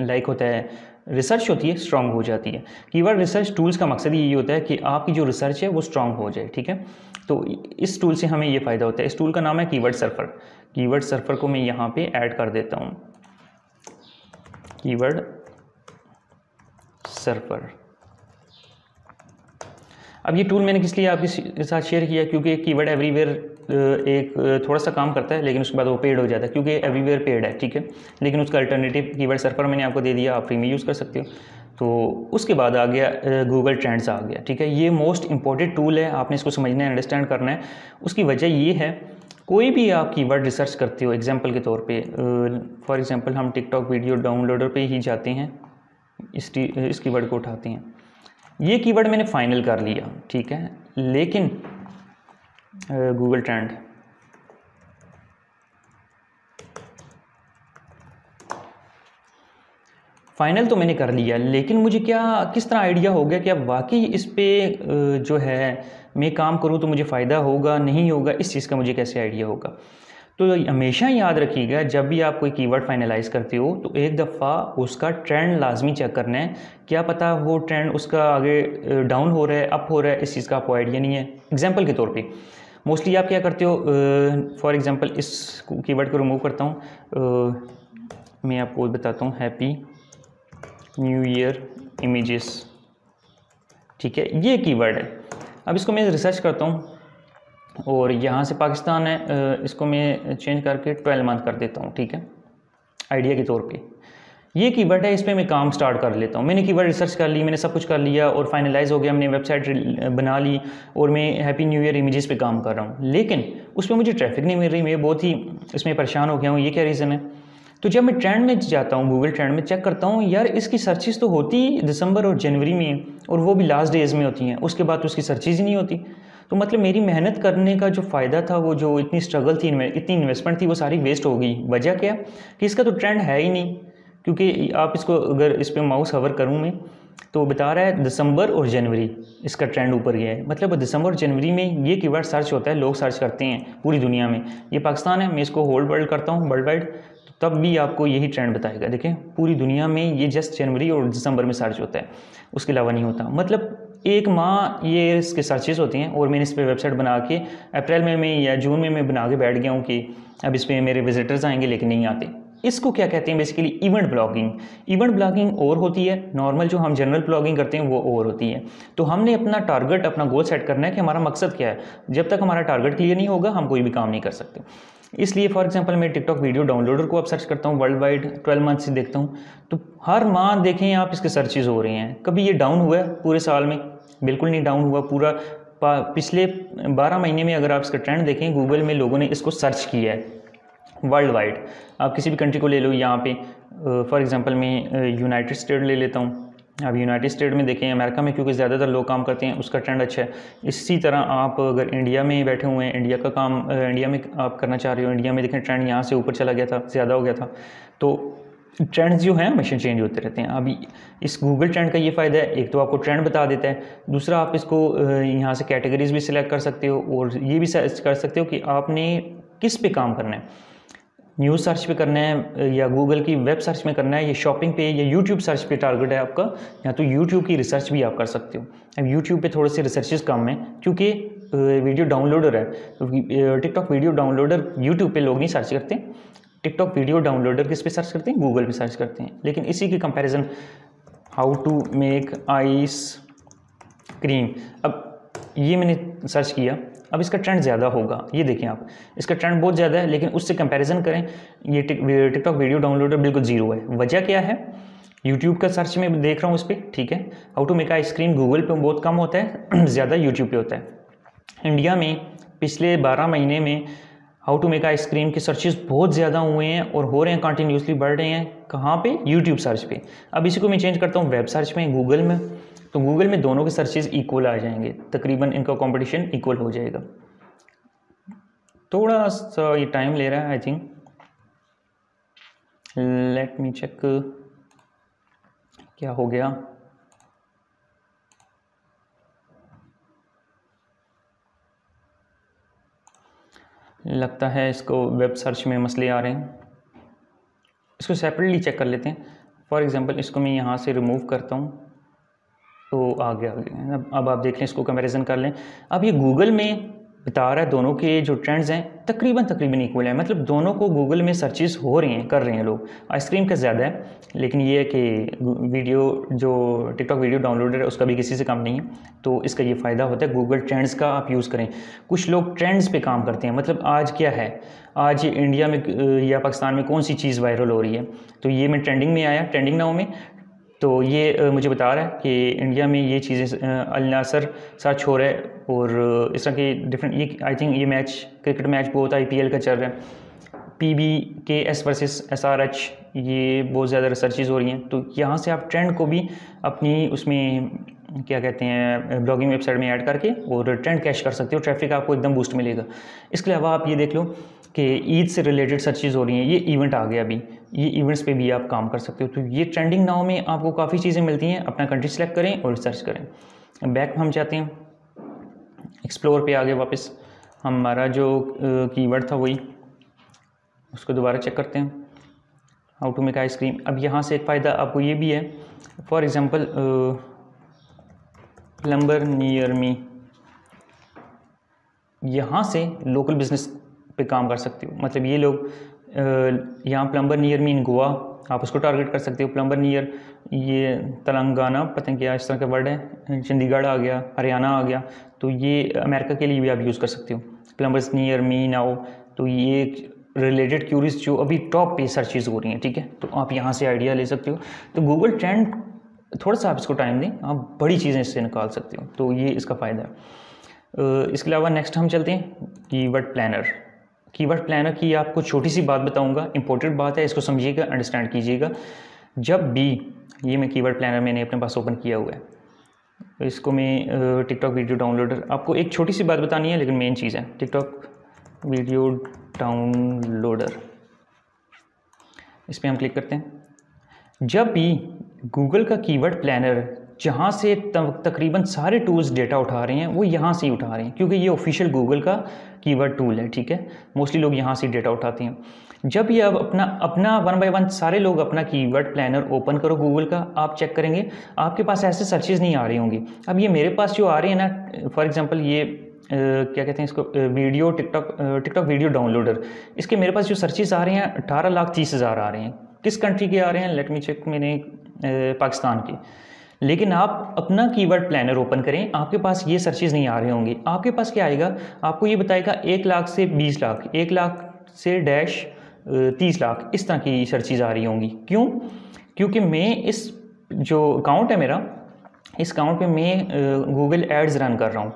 लाइक होता है रिसर्च होती है स्ट्रांग हो जाती है। कीवर्ड रिसर्च टूल्स का मकसद यही होता है कि आपकी जो रिसर्च है, वो स्ट्रांग हो जाए, ठीक है? तो इस टूल से हमें ये फ़ायदा होता है। इस टूल का नाम है कीवर्ड सर्फर कीवर्ड सर्फर को मैं यहाँ पे ऐड कर देता हूँ। कीवर्ड सर्फर अब ये टूल मैंने किस लिए आपके साथ शेयर किया? क्योंकि कीवर्ड एवरीवेयर एक, थोड़ा सा काम करता है, लेकिन उसके बाद वो पेड हो जाता है, क्योंकि एवरीवेयर पेड है, ठीक है? लेकिन उसका अल्टरनेटिव कीवर्ड सर्फर मैंने आपको दे दिया, आप फ्री में यूज़ कर सकते हो। तो उसके बाद आ गया गूगल ट्रेंड्स आ गया, ठीक है? ये मोस्ट इंपॉर्टेंट टूल है, आपने इसको समझना है अंडरस्टैंड करना है। उसकी वजह ये है, कोई भी आप कीवर्ड रिसर्च करते हो एग्जांपल के तौर पे फॉर एग्जांपल हम टिकटॉक वीडियो डाउनलोडर पे ही जाते हैं, इस कीवर्ड को उठाते हैं। ये कीवर्ड मैंने फाइनल कर लिया, ठीक है? लेकिन गूगल ट्रेंड फाइनल तो मैंने कर लिया, लेकिन मुझे क्या, किस तरह आइडिया हो गया कि अब वाकई इस पर जो है, मैं काम करूँ तो मुझे फ़ायदा होगा, नहीं होगा, इस चीज़ का मुझे कैसे आइडिया होगा? तो हमेशा याद रखिएगा, जब भी आप कोई कीवर्ड फाइनलाइज करते हो तो एक दफ़ा उसका ट्रेंड लाजमी चेक करना है। क्या पता वो ट्रेंड उसका आगे डाउन हो रहा है अप हो रहा है, इस चीज़ का आपको आइडिया नहीं है। एग्ज़ाम्पल के तौर पर मोस्टली आप क्या करते हो फॉर एग्ज़ाम्पल इस कीवर्ड को रिमूव करता हूँ। मैं आपको बताता हूँ हैप्पी न्यू ईयर इमेजेस ठीक है, ये कीवर्ड है। अब इसको मैं रिसर्च करता हूँ और यहाँ से पाकिस्तान है इसको मैं चेंज करके ट्वेल्व मंथ कर देता हूँ, ठीक है? आइडिया के तौर पे। ये कीवर्ड है, इस पर मैं काम स्टार्ट कर लेता हूँ। मैंने कीवर्ड रिसर्च कर ली, मैंने सब कुछ कर लिया और फाइनलाइज हो गया, हमने वेबसाइट बना ली और मैं हैप्पी न्यू ईयर इमेजेस पे काम कर रहा हूँ। लेकिन उस पर मुझे ट्रैफ़िक नहीं मिल रही, मैं बहुत ही इसमें परेशान हो गया हूँ, ये क्या रीज़न है? तो जब मैं ट्रेंड में जाता हूँ गूगल ट्रेंड में चेक करता हूँ, यार इसकी सर्चिज़ तो होती दिसंबर और जनवरी में और वो भी लास्ट डेज़ में होती हैं, उसके बाद तो उसकी सर्चिज़ ही नहीं होती। तो मतलब मेरी मेहनत करने का जो फ़ायदा था, वो जो इतनी स्ट्रगल थी, इतनी इन्वेस्टमेंट थी, वो सारी वेस्ट हो गई। वजह क्या? कि इसका तो ट्रेंड है ही नहीं। क्योंकि आप इसको अगर इस पर माउस हवर करूँ मैं तो बता रहा है दिसंबर और जनवरी इसका ट्रेंड ऊपर गया है। मतलब दिसंबर और जनवरी में ये कीवर्ड सर्च होता है, लोग सर्च करते हैं पूरी दुनिया में। ये पाकिस्तान है, मैं इसको होल्ड वर्ल्ड करता हूँ वर्ल्ड वाइड तो तब भी आपको यही ट्रेंड बताएगा। देखें, पूरी दुनिया में ये जस्ट जनवरी और दिसंबर में सर्च होता है, उसके अलावा नहीं होता। मतलब एक माह ये इसके सर्चेज होती हैं, और मैंने इस पर वेबसाइट बना के, अप्रैल में मैं या जून में मैं बना के बैठ गया हूँ कि अब इस पर मेरे विजिटर्स आएँगे, लेकिन नहीं आते। इसको क्या कहते हैं basically event blogging event blogging और होती है। नॉर्मल जो हम जनरल ब्लॉगिंग करते हैं, वो और होती है। तो हमने अपना टारगेट अपना गोल सेट करना है कि हमारा मकसद क्या है। जब तक हमारा टारगेट क्लियर नहीं होगा, हम कोई भी काम नहीं कर सकते। इसलिए फॉर एग्जांपल मैं टिकटॉक वीडियो डाउनलोडर को अब सर्च करता हूँ। वर्ल्ड वाइड ट्वेल्व मंथ से देखता हूँ। तो हर माह देखें आप इसके सर्चेज हो रही हैं। कभी ये डाउन हुआ है पूरे साल में? बिल्कुल नहीं डाउन हुआ। पूरा पिछले बारह महीने में अगर आप इसका ट्रेंड देखें गूगल में लोगों ने इसको सर्च किया है। वर्ल्ड वाइड आप किसी भी कंट्री को ले लो, यहाँ पे फॉर एग्जांपल मैं यूनाइटेड स्टेट ले लेता हूँ। अब यूनाइटेड स्टेट में देखें अमेरिका में क्योंकि ज़्यादातर लोग काम करते हैं, उसका ट्रेंड अच्छा है। इसी तरह आप अगर इंडिया में बैठे हुए हैं इंडिया का काम इंडिया में आप करना चाह रहे हो इंडिया में देखें ट्रेंड यहाँ से ऊपर चला गया था, ज़्यादा हो गया था। तो ट्रेंड्स जो हैं, हमेशा चेंज होते रहते हैं। अभी इस गूगल ट्रेंड का ये फ़ायदा है, एक तो आपको ट्रेंड बता देता है, दूसरा आप इसको यहाँ से कैटेगरीज भी सिलेक्ट कर सकते हो, और ये भी कर सकते हो कि आपने किस पे काम करना है। न्यूज़ सर्च पे करना है, या गूगल की वेब सर्च में करना है, या शॉपिंग पे, या यूट्यूब सर्च पे टारगेट है आपका, या तो यूट्यूब की रिसर्च भी आप कर सकते हो। अब यूट्यूब पे थोड़े से रिसर्चेज कम हैं, क्योंकि वीडियो डाउनलोडर है। टिकटॉक वीडियो डाउनलोडर यूट्यूब पे लोग नहीं सर्च करते। टिकटॉक वीडियो डाउनलोडर किस पे सर्च करते हैं? गूगल पे सर्च करते हैं। लेकिन इसी की comparison how to make ice cream अब ये मैंने सर्च किया अब इसका ट्रेंड ज़्यादा होगा। ये देखें आप, इसका ट्रेंड बहुत ज़्यादा है, लेकिन उससे कंपैरिजन करें, ये टिकटॉक वीडियो डाउनलोडर बिल्कुल ज़ीरो है। वजह क्या है? यूट्यूब का सर्च में देख रहा हूँ उस पर ठीक है? How to make ice cream Google पे बहुत कम होता है, ज़्यादा यूट्यूब पे होता है। इंडिया में पिछले बारह महीने में how to make ice cream के सर्चेज बहुत ज़्यादा हुए हैं और हो रहे हैं कंटिन्यूसली बढ़ रहे हैं। कहाँ पे? यूट्यूब सर्च पे। अब इसी को मैं चेंज करता हूँ वेब सर्च में गूगल में। तो गूगल में दोनों के सर्चेज इक्वल आ जाएँगे। तकरीबन इनका कंपटीशन इक्वल हो जाएगा। थोड़ा सा ये टाइम ले रहा है I think let me check क्या हो गया। लगता है इसको वेब सर्च में मसले आ रहे हैं। इसको सेपरेटली चेक कर लेते हैं। फॉर एग्ज़ाम्पल इसको मैं यहाँ से रिमूव करता हूँ। तो आगे आगे। अब अब आप देख लें, इसको कंपैरिजन कर लें। अब ये गूगल में बता रहा है दोनों के जो ट्रेंड्स हैं, तकरीबन तकरीबन इक्वल है। मतलब दोनों को गूगल में सर्चेस हो रही हैं, कर रहे हैं लोग। आइसक्रीम का ज़्यादा है, लेकिन ये है कि वीडियो जो टिकटॉक वीडियो डाउनलोडर है, उसका भी किसी से कम नहीं है। तो इसका ये फ़ायदा होता है गूगल ट्रेंड्स का आप यूज़ करें। कुछ लोग ट्रेंड्स पे काम करते हैं। मतलब आज क्या है? आज इंडिया में, या पाकिस्तान में कौन सी चीज़ वायरल हो रही है? तो ये मैं ट्रेंडिंग में आया। ट्रेंडिंग नाउ में तो ये मुझे बता रहा है कि इंडिया में ये चीज़ें अल नासर सर्च हो रहा है और इस तरह की डिफरेंट ये आई थिंक ये मैच क्रिकेट मैच बहुत आईपीएल का चल रहा है। P B K S versus S R H ये बहुत ज़्यादा रिसर्चेज हो रही हैं। तो यहाँ से आप ट्रेंड को भी अपनी उसमें, क्या कहते हैं ब्लॉगिंग वेबसाइट में ऐड करके और ट्रेंड कैश कर सकते हो। ट्रैफ़िक आपको एकदम बूस्ट मिलेगा। इसके अलावा आप ये देख लो कि ईद से रिलेटेड सर्चेज हो रही हैं। ये इवेंट आ गया अभी। ये इवेंट्स पे भी आप काम कर सकते हो। तो ये ट्रेंडिंग नाव में आपको काफ़ी चीज़ें मिलती हैं। अपना कंट्री सेलेक्ट करें और सर्च करें। बैक हम जाते हैं। एक्सप्लोर पे आगे वापस। हमारा जो कीवर्ड था वही। उसको दोबारा चेक करते हैं। हाउ टू मेक आइसक्रीम अब यहाँ से एक फ़ायदा आपको ये भी है। For example plumber near me यहाँ से लोकल बिज़नेस पे काम कर सकते हो। मतलब ये लोग यहाँ प्लम्बर नियर मीन गोवा आप उसको टारगेट कर सकते हो। प्लम्बर नियर ये तेलंगाना पता नहीं क्या इस तरह के वर्ड है। चंडीगढ़ आ गया, हरियाणा आ गया तो ये अमेरिका के लिए भी आप यूज़ कर सकते हो। प्लम्बर्स नियर मी नाओ तो ये रिलेटेड क्यूरीज जो अभी टॉप पे सर्चेज हो रही हैं, ठीक है? तो आप यहाँ से आइडिया ले सकते हो। तो गूगल ट्रेंड थोड़ा सा आप इसको टाइम दें, आप बड़ी चीज़ें इससे निकाल सकते हो तो ये इसका फ़ायदा है। इसके अलावा नेक्स्ट हम चलते हैं कीवर्ड प्लानर कीवर्ड प्लानर की आपको छोटी सी बात बताऊँगा इंपॉर्टेंट बात है, इसको समझिएगा अंडरस्टैंड कीजिएगा। जब भी ये मैं कीवर्ड प्लानर मैंने अपने पास ओपन किया हुआ है, इसको मैं टिकटॉक वीडियो डाउनलोडर आपको एक छोटी सी बात बतानी है, लेकिन मेन चीज़ है। टिकटॉक वीडियो डाउनलोडर इस पर हम क्लिक करते हैं। जब भी गूगल का कीवर्ड प्लानर जहाँ से तकरीबन सारे टूल्स डेटा उठा रहे हैं वो यहाँ से ही उठा रहे हैं क्योंकि ये ऑफिशियल गूगल का कीवर्ड टूल है ठीक है? मोस्टली लोग यहाँ से डेटा उठाते हैं। जब ये अब अपना अपना वन बाय वन सारे लोग अपना कीवर्ड प्लानर ओपन करो गूगल का आप चेक करेंगे आपके पास ऐसे सर्चेज नहीं आ रही होंगी। अब ये मेरे पास जो आ रहे हैं ना फॉर एग्जांपल ये Uh, क्या कहते हैं इसको video TikTok TikTok video downloader इसके मेरे पास जो सर्चेज आ रहे हैं अठारह लाख तीस हज़ार आ रहे हैं। किस कंट्री के आ रहे हैं? लेट मी चेक मैंने पाकिस्तान के। लेकिन आप अपना कीवर्ड प्लानर ओपन करें आपके पास ये सर्चेज नहीं आ रहे होंगे। आपके पास क्या आएगा? आपको ये बताएगा एक लाख से बीस लाख एक लाख से डैश तीस लाख इस तरह की सर्चेज आ रही होंगी। क्यों? क्योंकि मैं इस जो अकाउंट है मेरा इस अकाउंट पे मैं गूगल एड्स रन कर रहा हूँ।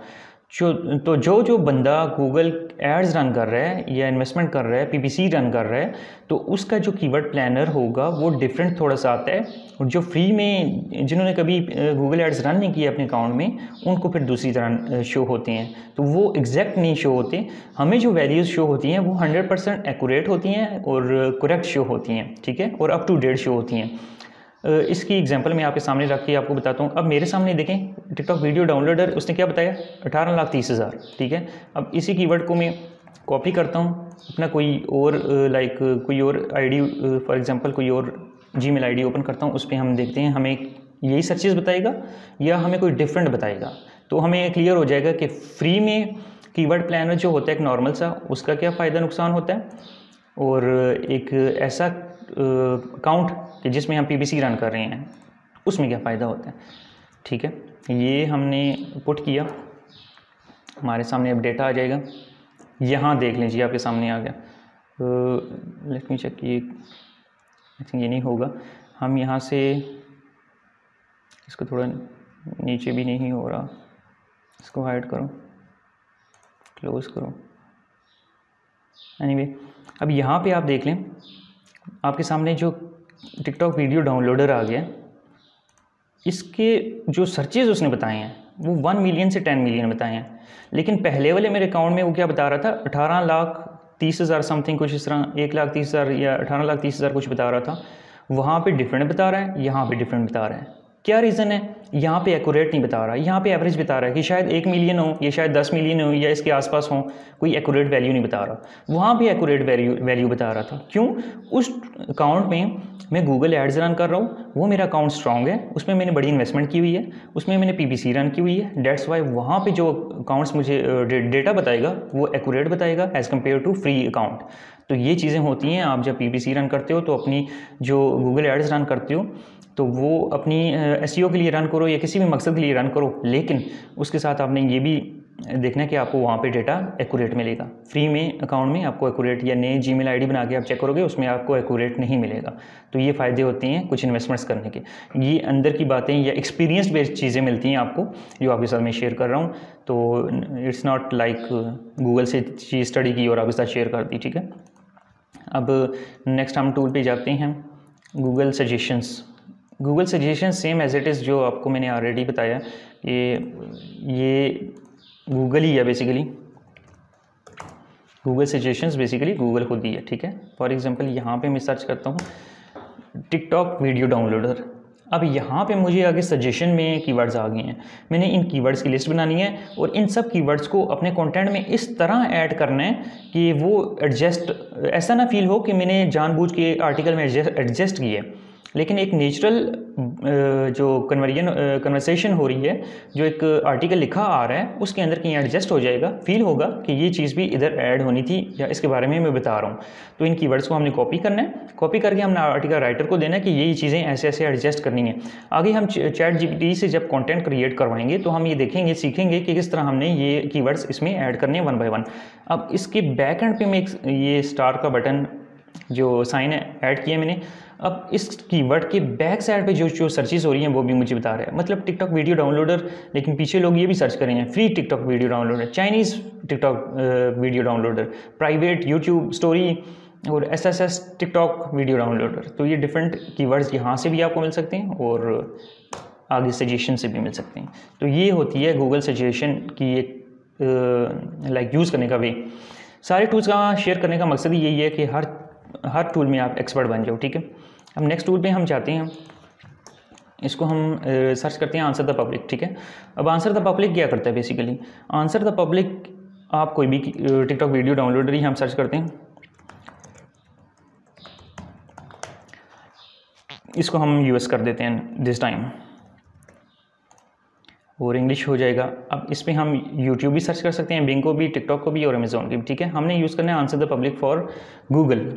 जो तो जो जो बंदा गूगल एड्स रन कर रहा है या इन्वेस्टमेंट कर रहा है पीपीसी रन कर रहा है तो उसका जो कीवर्ड प्लानर होगा वो डिफरेंट थोड़ा सा आता है। और जो फ्री में जिन्होंने कभी गूगल एड्स रन नहीं किया अपने अकाउंट में, उनको फिर दूसरी तरह शो होते हैं। तो वो एग्जैक्ट नहीं शो होते। हमें जो वैल्यूज़ शो होती हैं वो हंड्रेड परसेंट एक्यूरेट होती हैं और करेक्ट शो होती हैं, ठीक है? और अप टू डेट शो होती हैं। इसकी एग्जांपल मैं आपके सामने रख के आपको बताता हूँ। अब मेरे सामने देखें टिकटॉक वीडियो डाउनलोडर उसने क्या बताया? अठारह लाख तीस हज़ार, ठीक है? अब इसी कीवर्ड को मैं कॉपी करता हूँ। अपना कोई और लाइक कोई और आईडी फॉर एग्जांपल कोई और जी मेल आई ओपन करता हूँ, उस पर हम देखते हैं। हमें यही सर्चेज बताएगा या हमें कोई डिफरेंट बताएगा? तो हमें क्लियर हो जाएगा कि फ्री में कीवर्ड प्लानर जो होता है एक नॉर्मल सा, उसका क्या फ़ायदा नुकसान होता है? और एक ऐसा अकाउंट कि जिसमें हम पीबीसी रन कर रहे हैं उसमें क्या फ़ायदा होता है? ठीक है? ये हमने पुट किया। हमारे सामने अब डेटा आ जाएगा। यहाँ देख लीजिए आपके सामने आ गया। लेट मी चेक ये आई थिंक ये नहीं होगा। हम यहाँ से इसको थोड़ा नीचे भी नहीं हो रहा। इसको हाइड करो। क्लोज़ करो। एनीवे anyway, अब यहाँ पे आप देख लें आपके सामने जो टिकटॉक वीडियो डाउनलोडर आ गया, इसके जो सर्चेज उसने बताए हैं, वो वन मिलियन से टेन मिलियन बताए हैं। लेकिन पहले वाले मेरे अकाउंट में वो क्या बता रहा था? अठारह लाख तीस हज़ार समथिंग कुछ इस तरह, एक लाख तीस हज़ार या अठारह लाख तीस हज़ार कुछ बता रहा था। वहाँ पे डिफरेंट बता रहा है, यहाँ पे डिफरेंट बता रहा है। क्या रीज़न है? यहाँ पे एक्यूरेट नहीं बता रहा, यहाँ पे एवरेज बता रहा है कि शायद एक मिलियन हो, या शायद दस मिलियन हो, या इसके आसपास हो, कोई एक्यूरेट वैल्यू नहीं बता रहा। वहाँ पे एक्यूरेट वैल्यू वैल्यू बता रहा था। क्यों? उस अकाउंट में मैं गूगल एड्स रन कर रहा हूँ, वो मेरा अकाउंट स्ट्रॉन्ग है, उसमें मैंने बड़ी इन्वेस्टमेंट की हुई है, उसमें मैंने पी रन की हुई है। डेट्स वाई वहाँ पर जो अकाउंट्स मुझे डेटा बताएगा, वो एक्यूरेट बताएगा as compare to free account तो ये चीज़ें होती हैं, आप जब पी रन करते हो तो अपनी जो गूगल एड्स रन करते हो तो वो अपनी एस e के लिए रन करो या किसी भी मकसद के लिए रन करो, लेकिन उसके साथ आपने ये भी देखना है कि आपको वहाँ पे डेटा एक्यूरेट मिलेगा। फ्री में अकाउंट में आपको एक्यूरेट या नए जी मेल बना के आप चेक करोगे, उसमें आपको एक्यूरेट नहीं मिलेगा। तो ये फ़ायदे होते हैं कुछ इन्वेस्टमेंट्स करने के। ये अंदर की बातें या एक्सपीरियंस बेस्ड चीज़ें मिलती हैं आपको, जो आपके साथ मैं शेयर कर रहा हूँ। तो इट्स नॉट लाइक गूगल से चीज़ स्टडी की और आपके साथ शेयर कर दी, ठीक है? अब नेक्स्ट हम टूल पर जाते हैं Google suggestions Google suggestion same as it is जो आपको मैंने ऑलरेडी बताया कि ये गूगल ही है basically Google suggestions basically Google खुद ही है, ठीक है? फॉर एग्जांपल यहाँ पे मैं सर्च करता हूँ टिकटॉक वीडियो डाउनलोडर अब यहाँ पे मुझे आगे सजेशन में कीवर्ड्स आ गए हैं। मैंने इन कीवर्ड्स की लिस्ट बनानी है और इन सब कीवर्ड्स को अपने कंटेंट में इस तरह ऐड करना है कि वो एडजस्ट ऐसा ना फील हो कि मैंने जानबूझ के आर्टिकल में एडजस्ट किए। लेकिन एक नेचुरल जो कन्वर्जन कन्वर्सेशन हो रही है, जो एक आर्टिकल लिखा आ रहा है, उसके अंदर कहीं एडजस्ट हो जाएगा फील होगा कि ये चीज़ भी इधर ऐड होनी थी या इसके बारे में मैं बता रहा हूँ। तो इन कीवर्ड्स को हमने कॉपी करना है। कॉपी करके हमने आर्टिकल राइटर को देना है कि यही चीज़ें ऐसे ऐसे एडजस्ट करनी है। आगे हम चैट जी से जब कॉन्टेंट क्रिएट करवाएँगे तो हम ये देखेंगे, सीखेंगे कि किस तरह हमने ये की इसमें ऐड करने हैं वन बाई वन अब इसके बैक एंड पे मैं ये स्टार का बटन जो साइन है ऐड किया मैंने, अब इस कीवर्ड के बैक साइड पे जो जो सर्चेस हो रही हैं, वो भी मुझे बता रहा है। मतलब टिकटॉक वीडियो डाउनलोडर लेकिन पीछे लोग ये भी सर्च करेंगे free TikTok video downloader Chinese TikTok video downloader private YouTube story और S S S TikTok video downloader तो ये डिफरेंट कीवर्ड्स यहाँ से भी आपको मिल सकते हैं और आगे सजेशन से भी मिल सकते हैं। तो ये होती है गूगल सजेशन की एक लाइक यूज़ करने का वे सारे टूल्स का शेयर करने का मकसद यही है कि हर हर टूल में आप एक्सपर्ट बन जाओ, ठीक है? अब नेक्स्ट टूल पे हम जाते हैं। इसको हम सर्च करते हैं आंसर द पब्लिक ठीक है? अब आंसर द पब्लिक क्या करता है बेसिकली आंसर द पब्लिक आप कोई भी टिकटॉक वीडियो डाउनलोडर ही हम सर्च करते हैं। इसको हम यूज़ कर देते हैं दिस टाइम और इंग्लिश हो जाएगा। अब इस पर हम यूट्यूब भी सर्च कर सकते हैं बिंग को भी टिकटॉक को भी और अमेज़ोन की भी, ठीक है? हमने यूज़ करना है answer the public for Google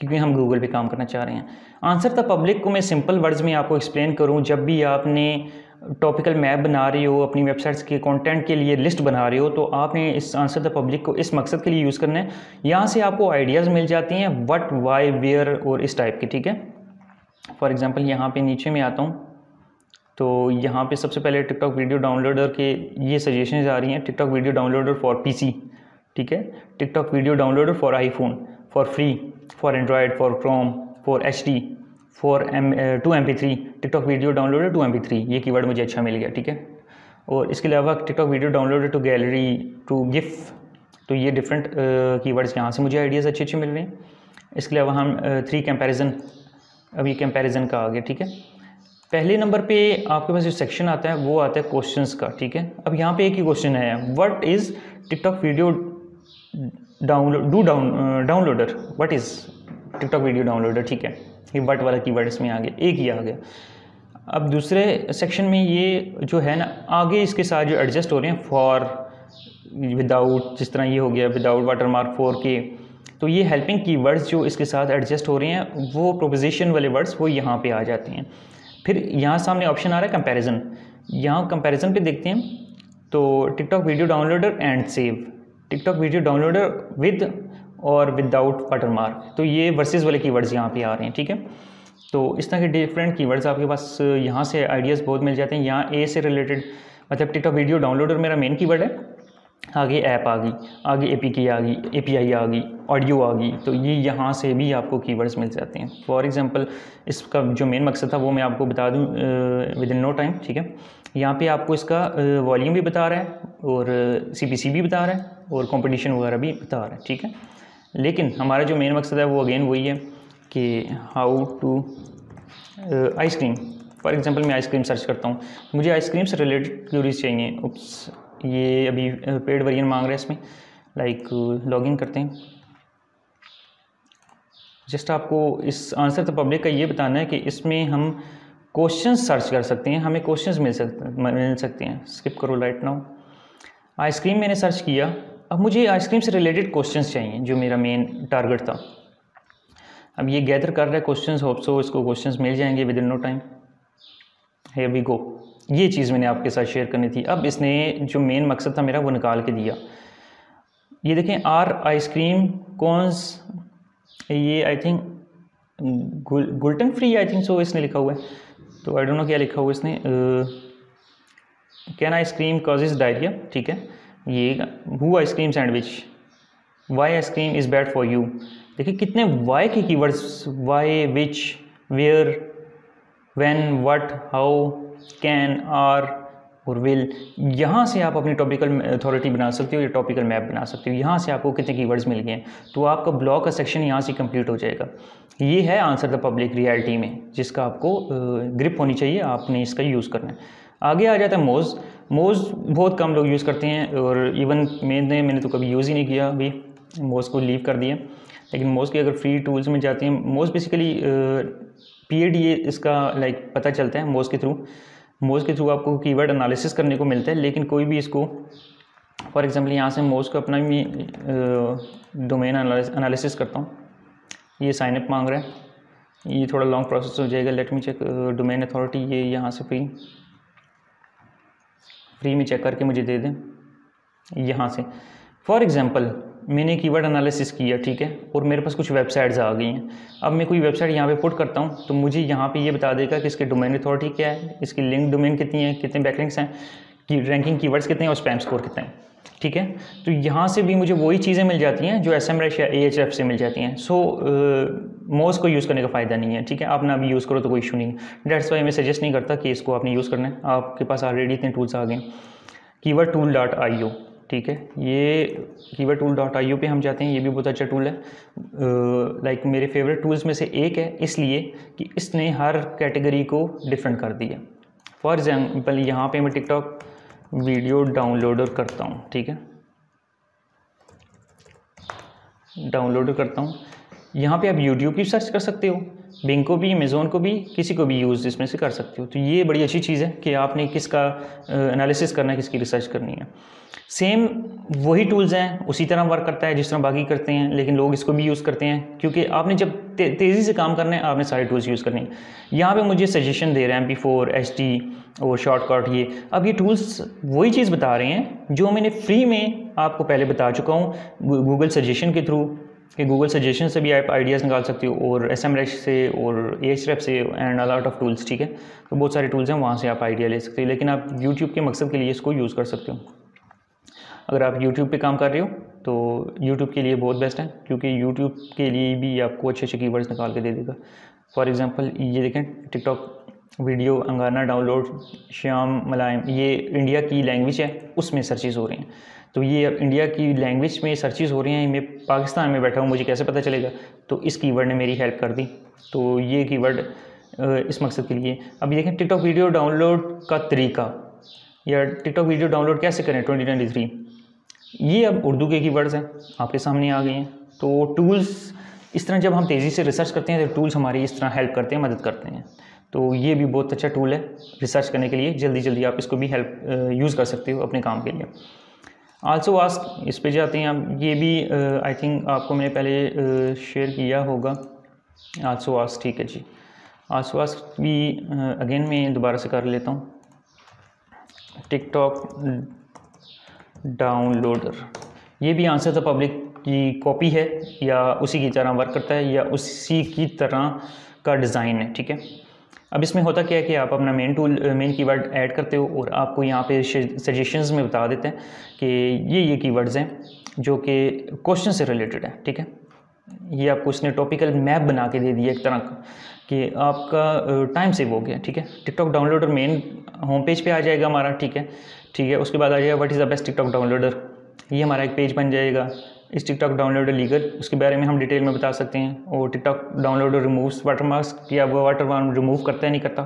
क्योंकि हम गूगल पे काम करना चाह रहे हैं। आंसर द पब्लिक को मैं सिंपल वर्ड्स में आपको एक्सप्लेन करूँ, जब भी आपने टॉपिकल मैप बना रहे हो, अपनी वेबसाइट्स के कंटेंट के लिए लिस्ट बना रहे हो तो आपने इस आंसर द पब्लिक को इस मकसद के लिए यूज़ करना है। यहाँ से आपको आइडियाज़ मिल जाती हैं वट वाई वेयर और इस टाइप के, ठीक है? फॉर एग्ज़ाम्पल यहाँ पे नीचे में आता हूँ तो यहाँ पे सबसे पहले टिकटॉक वीडियो डाउनलोडर के ये सजेशन आ रही हैं। TikTok video downloader for PC ठीक है? TikTok video downloader for iPhone for free for Android for Chrome for H D for M to M P three TikTok video downloader to M P three ये keyword मुझे अच्छा मिल गया, ठीक है? और इसके अलावा TikTok video downloader to gallery to GIF तो ये डिफरेंट कीवर्ड्स यहाँ से मुझे आइडियाज़ अच्छे अच्छे मिल रहे हैं। इसके अलावा हम थ्री कंपैरिजन अभी कंपैरिजन का आ गया, ठीक है? पहले नंबर पे आपके पास जो सेक्शन आता है, वो आता है क्वेश्चंस का, ठीक है? अब यहाँ पे एक ही क्वेश्चन है। What is TikTok video download do down downloader what is TikTok video downloader ठीक है। ये वट वाला कीवर्ड इसमें आ गया एक ही आ गया अब दूसरे सेक्शन में ये जो है ना, आगे इसके साथ जो एडजस्ट हो रहे हैं फॉर विदाउट जिस तरह ये हो गया विदाउट वाटर मार्क फोर के तो ये हेल्पिंग कीवर्ड्स जो इसके साथ एडजस्ट हो रहे हैं, वो प्रोपोजिशन वाले वर्ड्स वो यहाँ पे आ जाते हैं। फिर यहाँ सामने ऑप्शन आ रहा है कंपैरिजन यहाँ कंपैरिजन पे देखते हैं। तो TikTok video downloader and save TikTok video downloader with और विदाउट वाटर मार्क तो ये वर्सेज वाले कीवर्ड्स यहाँ पे आ रहे हैं, ठीक है? तो इस तरह के डिफरेंट कीवर्ड्स आपके पास, यहाँ से आइडियाज़ बहुत मिल जाते हैं। यहाँ ए से रिलेटेड मतलब टिकटॉक वीडियो डाउनलोडर मेरा मेन कीवर्ड है। आगे ऐप आ गई, आगे ए पी आ गई ए पी आई आ गई ऑडियो आ गई तो ये यहाँ से भी आपको कीवर्ड्स मिल जाते हैं। फॉर एग्जांपल इसका जो मेन मकसद था वो मैं आपको बता दूँ विद इन नो टाइम ठीक है? यहाँ पे आपको इसका वॉल्यूम भी बता रहा है और सी पी सी भी बता रहा है और कंपटीशन वगैरह भी बता रहा है, ठीक है? लेकिन हमारा जो मेन मकसद है वो अगेन वही है कि how to ice cream for example मैं आइसक्रीम सर्च करता हूँ। मुझे आइसक्रीम से रिलेटेड क्यूरीज चाहिए। उप्स ये अभी पेड वर्जन मांग रहे हैं इसमें। लाइक लॉगिन करते हैं। जस्ट आपको इस आंसर तो पब्लिक का ये बताना है कि इसमें हम क्वेश्चन सर्च कर सकते हैं। हमें क्वेश्चंस मिल सकते मिल सकते हैं। स्किप करो लाइट नाउ आइसक्रीम मैंने सर्च किया। अब मुझे आइसक्रीम से रिलेटेड क्वेश्चंस चाहिए, जो मेरा मेन टारगेट था। अब ये गैदर कर रहा है क्वेश्चंस होप सो इसको क्वेश्चंस मिल जाएँगे within no time here we go ये चीज़ मैंने आपके साथ शेयर करनी थी। अब इसने जो मेन मकसद था मेरा, वो निकाल के दिया। ये देखें, आर आइसक्रीम कॉन्स, ये I think gluten free I think so इसने लिखा हुआ है। तो आई डोंट नो क्या लिखा हुआ इसने। कैन आइसक्रीम कॉजेज डायरिया ठीक है। ये who ice cream sandwich why ice cream is bad for you देखिए, कितने वाई के keywords why which where when what how can, are, और विल, यहाँ से आप अपनी टॉपिकल अथॉरिटी बना सकते हो, या टॉपिकल मैप बना सकते हो। यहाँ से आपको कितने कीवर्ड्स मिल गए हैं। तो आपका ब्लॉग का सेक्शन यहाँ से कंप्लीट हो जाएगा। ये है आंसर द पब्लिक रियलिटी में, जिसका आपको ग्रिप होनी चाहिए, आपने इसका यूज़ करना है। आगे आ जाता है मोज़ मोज़ बहुत कम लोग यूज़ करते हैं, और इवन मैंने मैंने तो कभी यूज़ ही नहीं किया अभी। मोज़ को लीव कर दिया। लेकिन मोज़ की अगर फ्री टूल्स में जाती हैं मोज़ बेसिकली पी इसका लाइक पता चलता है मोज़ के थ्रू मोज़ के थ्रू आपको कीवर्ड एनालिसिस करने को मिलता है, लेकिन कोई भी इसको फॉर एग्जांपल यहाँ से मोज़ को अपना भी डोमेन एनालिसिस करता हूँ। ये साइनअप मांग रहा है। ये थोड़ा लॉन्ग प्रोसेस हो जाएगा। Let me check domain authority ये यहाँ से फ्री फ्री में चेक करके मुझे दे दें। यहाँ से। फॉर एग्ज़ाम्पल मैंने कीवर्ड एनालिसिस किया ठीक है? और मेरे पास कुछ वेबसाइट्स आ गई हैं। अब मैं कोई वेबसाइट यहाँ पे पुट करता हूँ तो मुझे यहाँ पे ये बता देगा कि इसके डोमेन अथॉरिटी क्या है, इसकी लिंक डोमेन कितनी है, कितने बैकलिंक्स हैं, की रैंकिंग कीवर्ड्स कितने हैं और स्पैम स्कोर कितने हैं, ठीक है? तो यहाँ से भी मुझे वही चीज़ें मिल जाती हैं जो एस एम या ए एच एफ़ से मिल जाती हैं। सो मोज को यूज़ करने का फ़ायदा नहीं है, ठीक है? आप ना भी यूज़ करो तो कोई इशू नहीं है। डेट्स वाई मैं सजेस्ट नहीं करता कि इसको आपने यूज़ करना है। आपके पास ऑलरेडी इतने टूल्स आ गए कीवर्ड टूल डॉट आई ठीक है ये कीवर्ड टूल डॉट आई पे हम जाते हैं ये भी बहुत अच्छा टूल है। लाइक uh, मेरे फेवरेट टूल्स में से एक है इसलिए कि इसने हर कैटेगरी को डिफरेंट कर दिया। फॉर एग्ज़ाम्पल यहाँ पे मैं टिकटॉक वीडियो डाउनलोडर करता हूँ ठीक है? डाउनलोड करता हूँ। यहाँ पे आप यूट्यूब की सर्च कर सकते हो। बिंग को भी अमेज़ोन को भी किसी को भी यूज़ इसमें से कर सकते हो। तो ये बड़ी अच्छी चीज़ है कि आपने किसका एनालिसिस करना है किसकी रिसर्च करनी है। सेम वही टूल्स हैं उसी तरह वर्क करता है जिस तरह बाकी करते हैं लेकिन लोग इसको भी यूज़ करते हैं क्योंकि आपने जब ते, तेज़ी से काम करना है आपने सारे टूल्स यूज़ करने हैं। यहाँ पे मुझे सजेशन दे रहे हैं M P four H D और शॉर्टकट ये। अब ये टूल्स वही चीज़ बता रहे हैं जो मैंने फ्री में आपको पहले बता चुका हूँ गूगल सजेशन के थ्रू कि गूगल सजेशन से भी आप आइडियाज़ निकाल सकते हो और एस एम से और ए एच से and a lot of tools ठीक है? तो बहुत सारे टूल्स हैं, वहाँ से आप आइडिया ले सकते हो, लेकिन आप यूट्यूब के मकसद के लिए इसको यूज़ कर सकते हो। अगर आप यूट्यूब पे काम कर रहे हो तो यूट्यूब के लिए बहुत बेस्ट है, क्योंकि यूट्यूब के लिए भी आपको अच्छे अच्छे कीवर्ड्स निकाल के दे देगा। फॉर एग्ज़ाम्पल ये देखें टिकटॉक वीडियो अंगाना डाउनलोड श्याम मलायम ये इंडिया की लैंग्वेज है, उसमें सर्चेज़ हो रही हैं। तो ये अब इंडिया की लैंग्वेज में सर्चेज़ हो रही हैं, मैं पाकिस्तान में बैठा हूँ, मुझे कैसे पता चलेगा? तो इस कीवर्ड ने मेरी हेल्प कर दी। तो ये कीवर्ड इस मकसद के लिए। अभी देखें टिकटॉक वीडियो डाउनलोड का तरीका। या टिकटॉक वीडियो डाउनलोड कैसे करें? ट्वेंटी ट्वेंटी थ्री ये अब उर्दू के कीवर्ड्स हैं, आपके सामने आ गए हैं। तो टूल्स इस तरह जब हम तेज़ी से रिसर्च करते हैं तो टूल्स हमारी इस तरह हेल्प करते हैं, मदद करते हैं। तो ये भी बहुत अच्छा टूल है रिसर्च करने के लिए। जल्दी जल्दी आप इसको भी हेल्प यूज़ कर सकते हो अपने काम के लिए। आल्सो आस्क इस पे जाते हैं आप। ये भी आई थिंक आपको मैंने पहले शेयर किया होगा। आल्सो आस्क ठीक है जी। आल्सो आस्क भी अगेन मैं दोबारा से कर लेता हूँ। टिकटॉक डाउनलोडर ये भी आंसर द पब्लिक की कॉपी है, या उसी की तरह वर्क करता है, या उसी की तरह का डिज़ाइन है, ठीक है? अब इसमें होता क्या है कि आप अपना main tool main keyword add करते हो और आपको यहाँ पे सजेशंस में बता देते हैं कि ये ये कीवर्ड्स हैं जो कि क्वेश्चन से रिलेटेड है, ठीक है? ये आपको इसने टॉपिकल मैप बना के दे दिया एक तरह का कि आपका टाइम सेव हो गया, ठीक है? TikTok downloader main home page पे आ जाएगा हमारा, ठीक है? ठीक है, उसके बाद आ जाएगा what is the best TikTok downloader ये हमारा एक पेज बन जाएगा। इस टिकटॉक डाउनलोडर लीगल, उसके बारे में हम डिटेल में बता सकते हैं। और TikTok download removes water mask या वो वाटर मार्क रिमूव करता है, नहीं करता।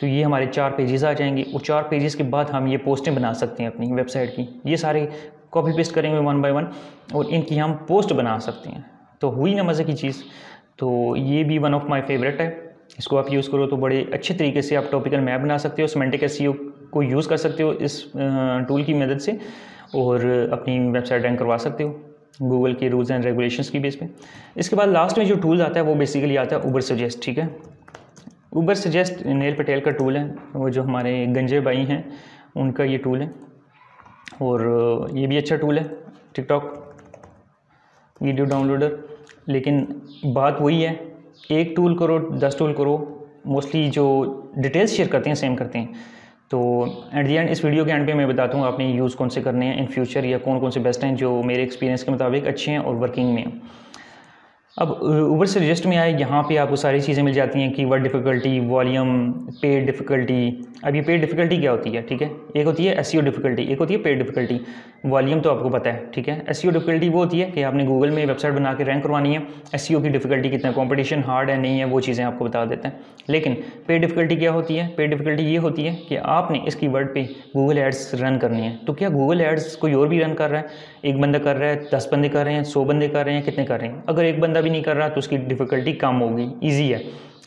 तो ये हमारे चार पेजेस आ जाएँगे। और चार पेजेस के बाद हम ये पोस्टें बना सकते हैं अपनी वेबसाइट की। ये सारे कॉपी पेस्ट करेंगे वन बाय वन और इनकी हम पोस्ट बना सकते हैं। तो हुई ना मज़े की चीज़। तो ये भी वन ऑफ़ माई फेवरेट है। इसको आप यूज़ करो तो बड़े अच्छे तरीके से आप टॉपिकल मैप बना सकते हो सीमेंटिक एस को यूज़ कर सकते हो इस टूल की मदद से और अपनी वेबसाइट रैंक करवा सकते हो। गूगल के रूल्स एंड रेगुलेशंस की बेस पे। इसके बाद लास्ट में जो टूल आता है, वो बेसिकली आता है ऊबर सजेस्ट ठीक है? ऊबर सजेस्ट नील पटेल का टूल है। वो जो हमारे गंजे भाई हैं, उनका ये टूल है। और, ये भी अच्छा टूल है टिकटॉक वीडियो डाउनलोडर लेकिन बात वही है, एक टूल करो, दस टूल करो मोस्टली जो डिटेल्स शेयर करते हैं सेम करते हैं। तो एट दी एंड इस वीडियो के एंड पे मैं बताता हूँ आपने यूज़ कौन से करने हैं इन फ्यूचर या कौन कौन से बेस्ट हैं जो मेरे एक्सपीरियंस के मुताबिक अच्छे हैं और वर्किंग में हैं। अब ऊबर से रजिस्ट में आए, यहाँ पे आपको सारी चीज़ें मिल जाती हैं keyword difficulty volume paid difficulty अब ये पेड डिफ़िकल्टी क्या होती है? ठीक है? एक होती है एस डिफ़िकल्टी एक होती है पेड डिफ़िकल्टी वॉल्यूम तो आपको पता है, ठीक है? एस डिफ़िकल्टी वो होती है कि आपने गूगल में वेबसाइट बना के रैंक करवानी है। एस की डिफ़िकल्टी कितना कॉम्पिटिशन हार्ड है, नहीं है, वो चीज़ें आपको बता देते हैं। लेकिन पेड डिफ़िकल्टी क्या होती है? पेड डिफ़िकल्टी ये होती है कि आपने इस कीवर्ड पे गूगल एड्स रन करनी है। तो क्या गूगल एड्स कोई और भी रन कर रहा है? एक बंदा कर रहा है, दस बंदे कर रहे हैं, सौ बंदे कर रहे हैं, कितने कर रहे हैं? अगर एक बंदा भी नहीं कर रहा तो उसकी डिफ़िकल्टी कम होगी ईजी है।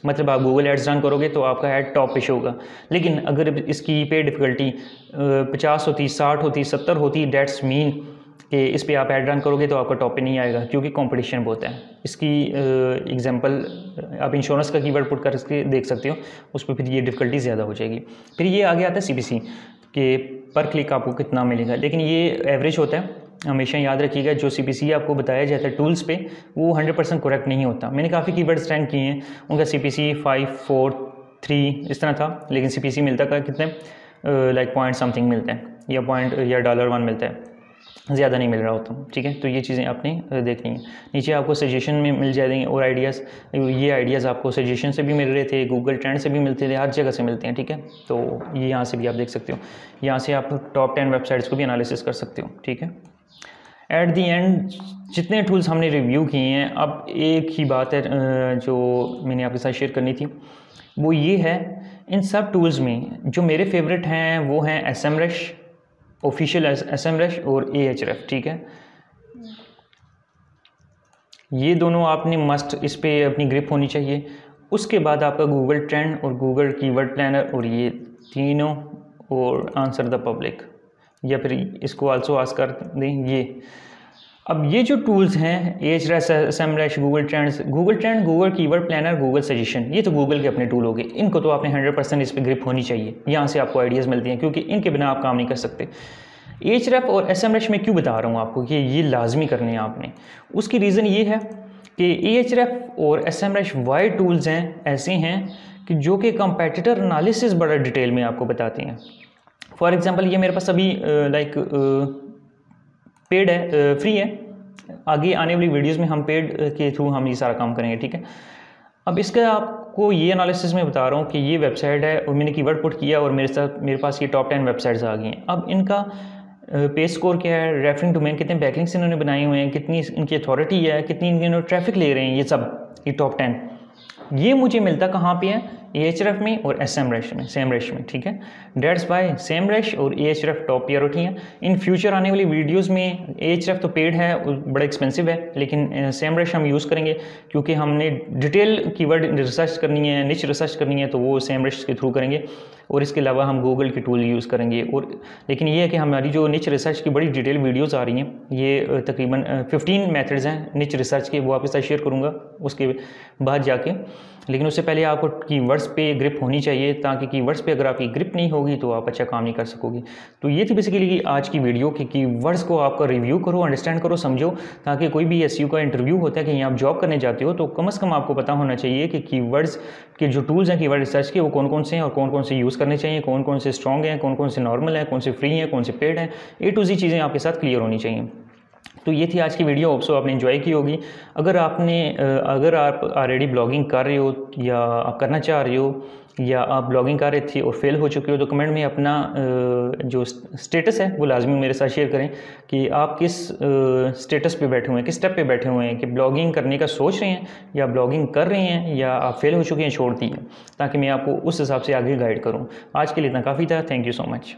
मतलब आप गूगल एड्स रन करोगे तो आपका ऐड टॉप पे होगा। लेकिन अगर इसकी पे डिफ़िकल्टी पचास होती, साठ होती, सत्तर होती डेट्स मीन कि इस पर आप ऐड रन करोगे तो आपका टॉप पे नहीं आएगा, क्योंकि कंपटीशन बहुत है। इसकी एग्जांपल आप इंश्योरेंस का कीवर्ड पुट कर इसके देख सकते हो, उस पर फिर ये डिफ़िकल्टी ज़्यादा हो जाएगी। फिर ये आगे आता है सी कि पर क्लिक आपको कितना मिलेगा। लेकिन ये एवरेज होता है हमेशा याद रखिएगा, जो सी आपको बताया जाता है टूल्स पे, वो हंड्रेड परसेंट करेक्ट नहीं होता। मैंने काफ़ी कीवर्ड्स रैंक किए हैं, उनका C P C five four three इस तरह था, लेकिन सी पी सी मिलता का कितने लाइक पॉइंट समथिंग मिलते हैं, या पॉइंट या डॉलर वन मिलता है, ज़्यादा नहीं मिल रहा होता, ठीक है? तो ये चीज़ें आपने देखनी है। नीचे आपको सजेशन में मिल जाएँगे और आइडियाज़ ये आइडियाज़ आपको सजेशन से भी मिल रहे थे गूगल ट्रेंड से भी मिलते थे, हर जगह से मिलते हैं, ठीक है? तो ये यहाँ से भी आप देख सकते हो। यहाँ से आप टॉप टेन वेबसाइट्स को भी एनालिसिस कर सकते हो, ठीक है? एट दी एंड जितने टूल्स हमने रिव्यू किए हैं, अब एक ही बात है जो मैंने आपके साथ शेयर करनी थी, वो ये है, इन सब टूल्स में जो मेरे फेवरेट हैं, वो हैं S M rush official S M rush और ए एच रफ ठीक है? ये दोनों आपने मस्ट इस पर अपनी ग्रिप होनी चाहिए। उसके बाद आपका गूगल ट्रेंड और गूगल कीवर्ड प्लानर और ये तीनों और आंसर द पब्लिक या फिर इसको आल्सो आस कर दें ये अब ये जो टूल्स हैं H refs S M rush Google trends Google trend Google keyword planner Google suggestion ये तो गूगल के अपने टूल हो गए। इनको तो आपने हंड्रेड परसेंट इस पर ग्रिप होनी चाहिए। यहाँ से आपको आइडियाज़ मिलती हैं, क्योंकि इनके बिना आप काम नहीं कर सकते। एच रेप और एस एम रेश में क्यों बता रहा हूँ आपको कि ये लाजमी करने हैं आपने? उसकी रीज़न ये है कि ए एच रेफ और S M rush why tools हैं, ऐसे हैं कि जो कि कंपेटिटर एनालिसिस बड़ा डिटेल में आपको बताते हैं। फॉर एग्ज़ाम्पल ये मेरे पास अभी लाइक पेड है फ्री है। आगे आने वाली वीडियोस में हम पेड के थ्रू हम ये सारा काम करेंगे, ठीक है? अब इसका आपको ये एनालिसिस में बता रहा हूँ कि ये वेबसाइट है और मैंने कीवर्ड पुट किया और मेरे साथ, मेरे पास ये टॉप टेन वेबसाइट्स आ गई हैं। अब इनका पे स्कोर क्या है रेफरिंग डोमेन कितने बैकलिंग्स इन्होंने बनाए हुए हैं, कितनी इनकी अथॉरिटी है, कितनी इनके ट्रैफ़िक ले रहे हैं, ये सब, ये टॉप टेन ये मुझे मिलता कहाँ पे है? ए एच रफ में और एस एम रेश में सेम रेश में, ठीक है? डेट्स बाय सेम रेश और A H ref top priority है। इन फ्यूचर आने वाली वीडियोस में ए एच रफ तो पेड है बड़ा एक्सपेंसिव है, लेकिन सेम रेश हम यूज़ करेंगे, क्योंकि हमने डिटेल कीवर्ड रिसर्च करनी है निच रिसर्च करनी है तो वो सेम रेश के थ्रू करेंगे। और इसके अलावा हम गूगल के टूल यूज़ करेंगे। और, लेकिन ये है कि हमारी जो निच रिसर्च की बड़ी डिटेल वीडियोज़ आ रही हैं, ये तकरीबन फिफ्टीन मेथड्स हैं निच रिसर्च के, वो आपके साथ शेयर करूँगा, उसके बाद जाके। लेकिन उससे पहले आपको कीवर्ड्स पे ग्रिप होनी चाहिए, ताकि कीवर्ड्स पे अगर आपकी ग्रिप नहीं होगी तो आप अच्छा काम नहीं कर सकोगे। तो ये थी बेसिकली आज की वीडियो कि कीवर्ड्स को आपका रिव्यू करो अंडरस्टैंड करो, समझो, ताकि कोई भी एसयू का इंटरव्यू होता है कि यहाँ आप जॉब करने जाते हो तो कम अज़ कम आपको पता होना चाहिए कि कीवर्ड्स के जो टूल्स हैं कीवर्ड रिसर्च के, वो कौन कौन से हैं और कौन कौन से यूज़ करने चाहिए कौन कौन से स्ट्रॉन्ग हैं कौन कौन से नॉर्मल हैं, कौन से फ्री हैं, कौन से पेड हैं ए टू जी चीज़ें आपके साथ क्लियर होनी चाहिए। तो ये थी आज की वीडियो ऑप्सो आपने इन्जॉय की होगी। अगर आपने अगर आप ऑलरेडी ब्लॉगिंग कर रहे हो या आप करना चाह रहे हो या आप ब्लॉगिंग कर रहे थे और फेल हो चुके हो तो कमेंट में अपना जो स्टेटस है, वो लाजमी मेरे साथ शेयर करें कि आप किस स्टेटस पे बैठे हुए हैं, किस स्टेप पे बैठे हुए हैं कि ब्लॉगिंग करने का सोच रहे हैं या ब्लॉगिंग कर रहे हैं या आप फेल हो चुके हैं, छोड़ दी ताकि मैं आपको उस हिसाब से आगे गाइड करूँ। आज के लिए इतना काफ़ी था। Thank you so much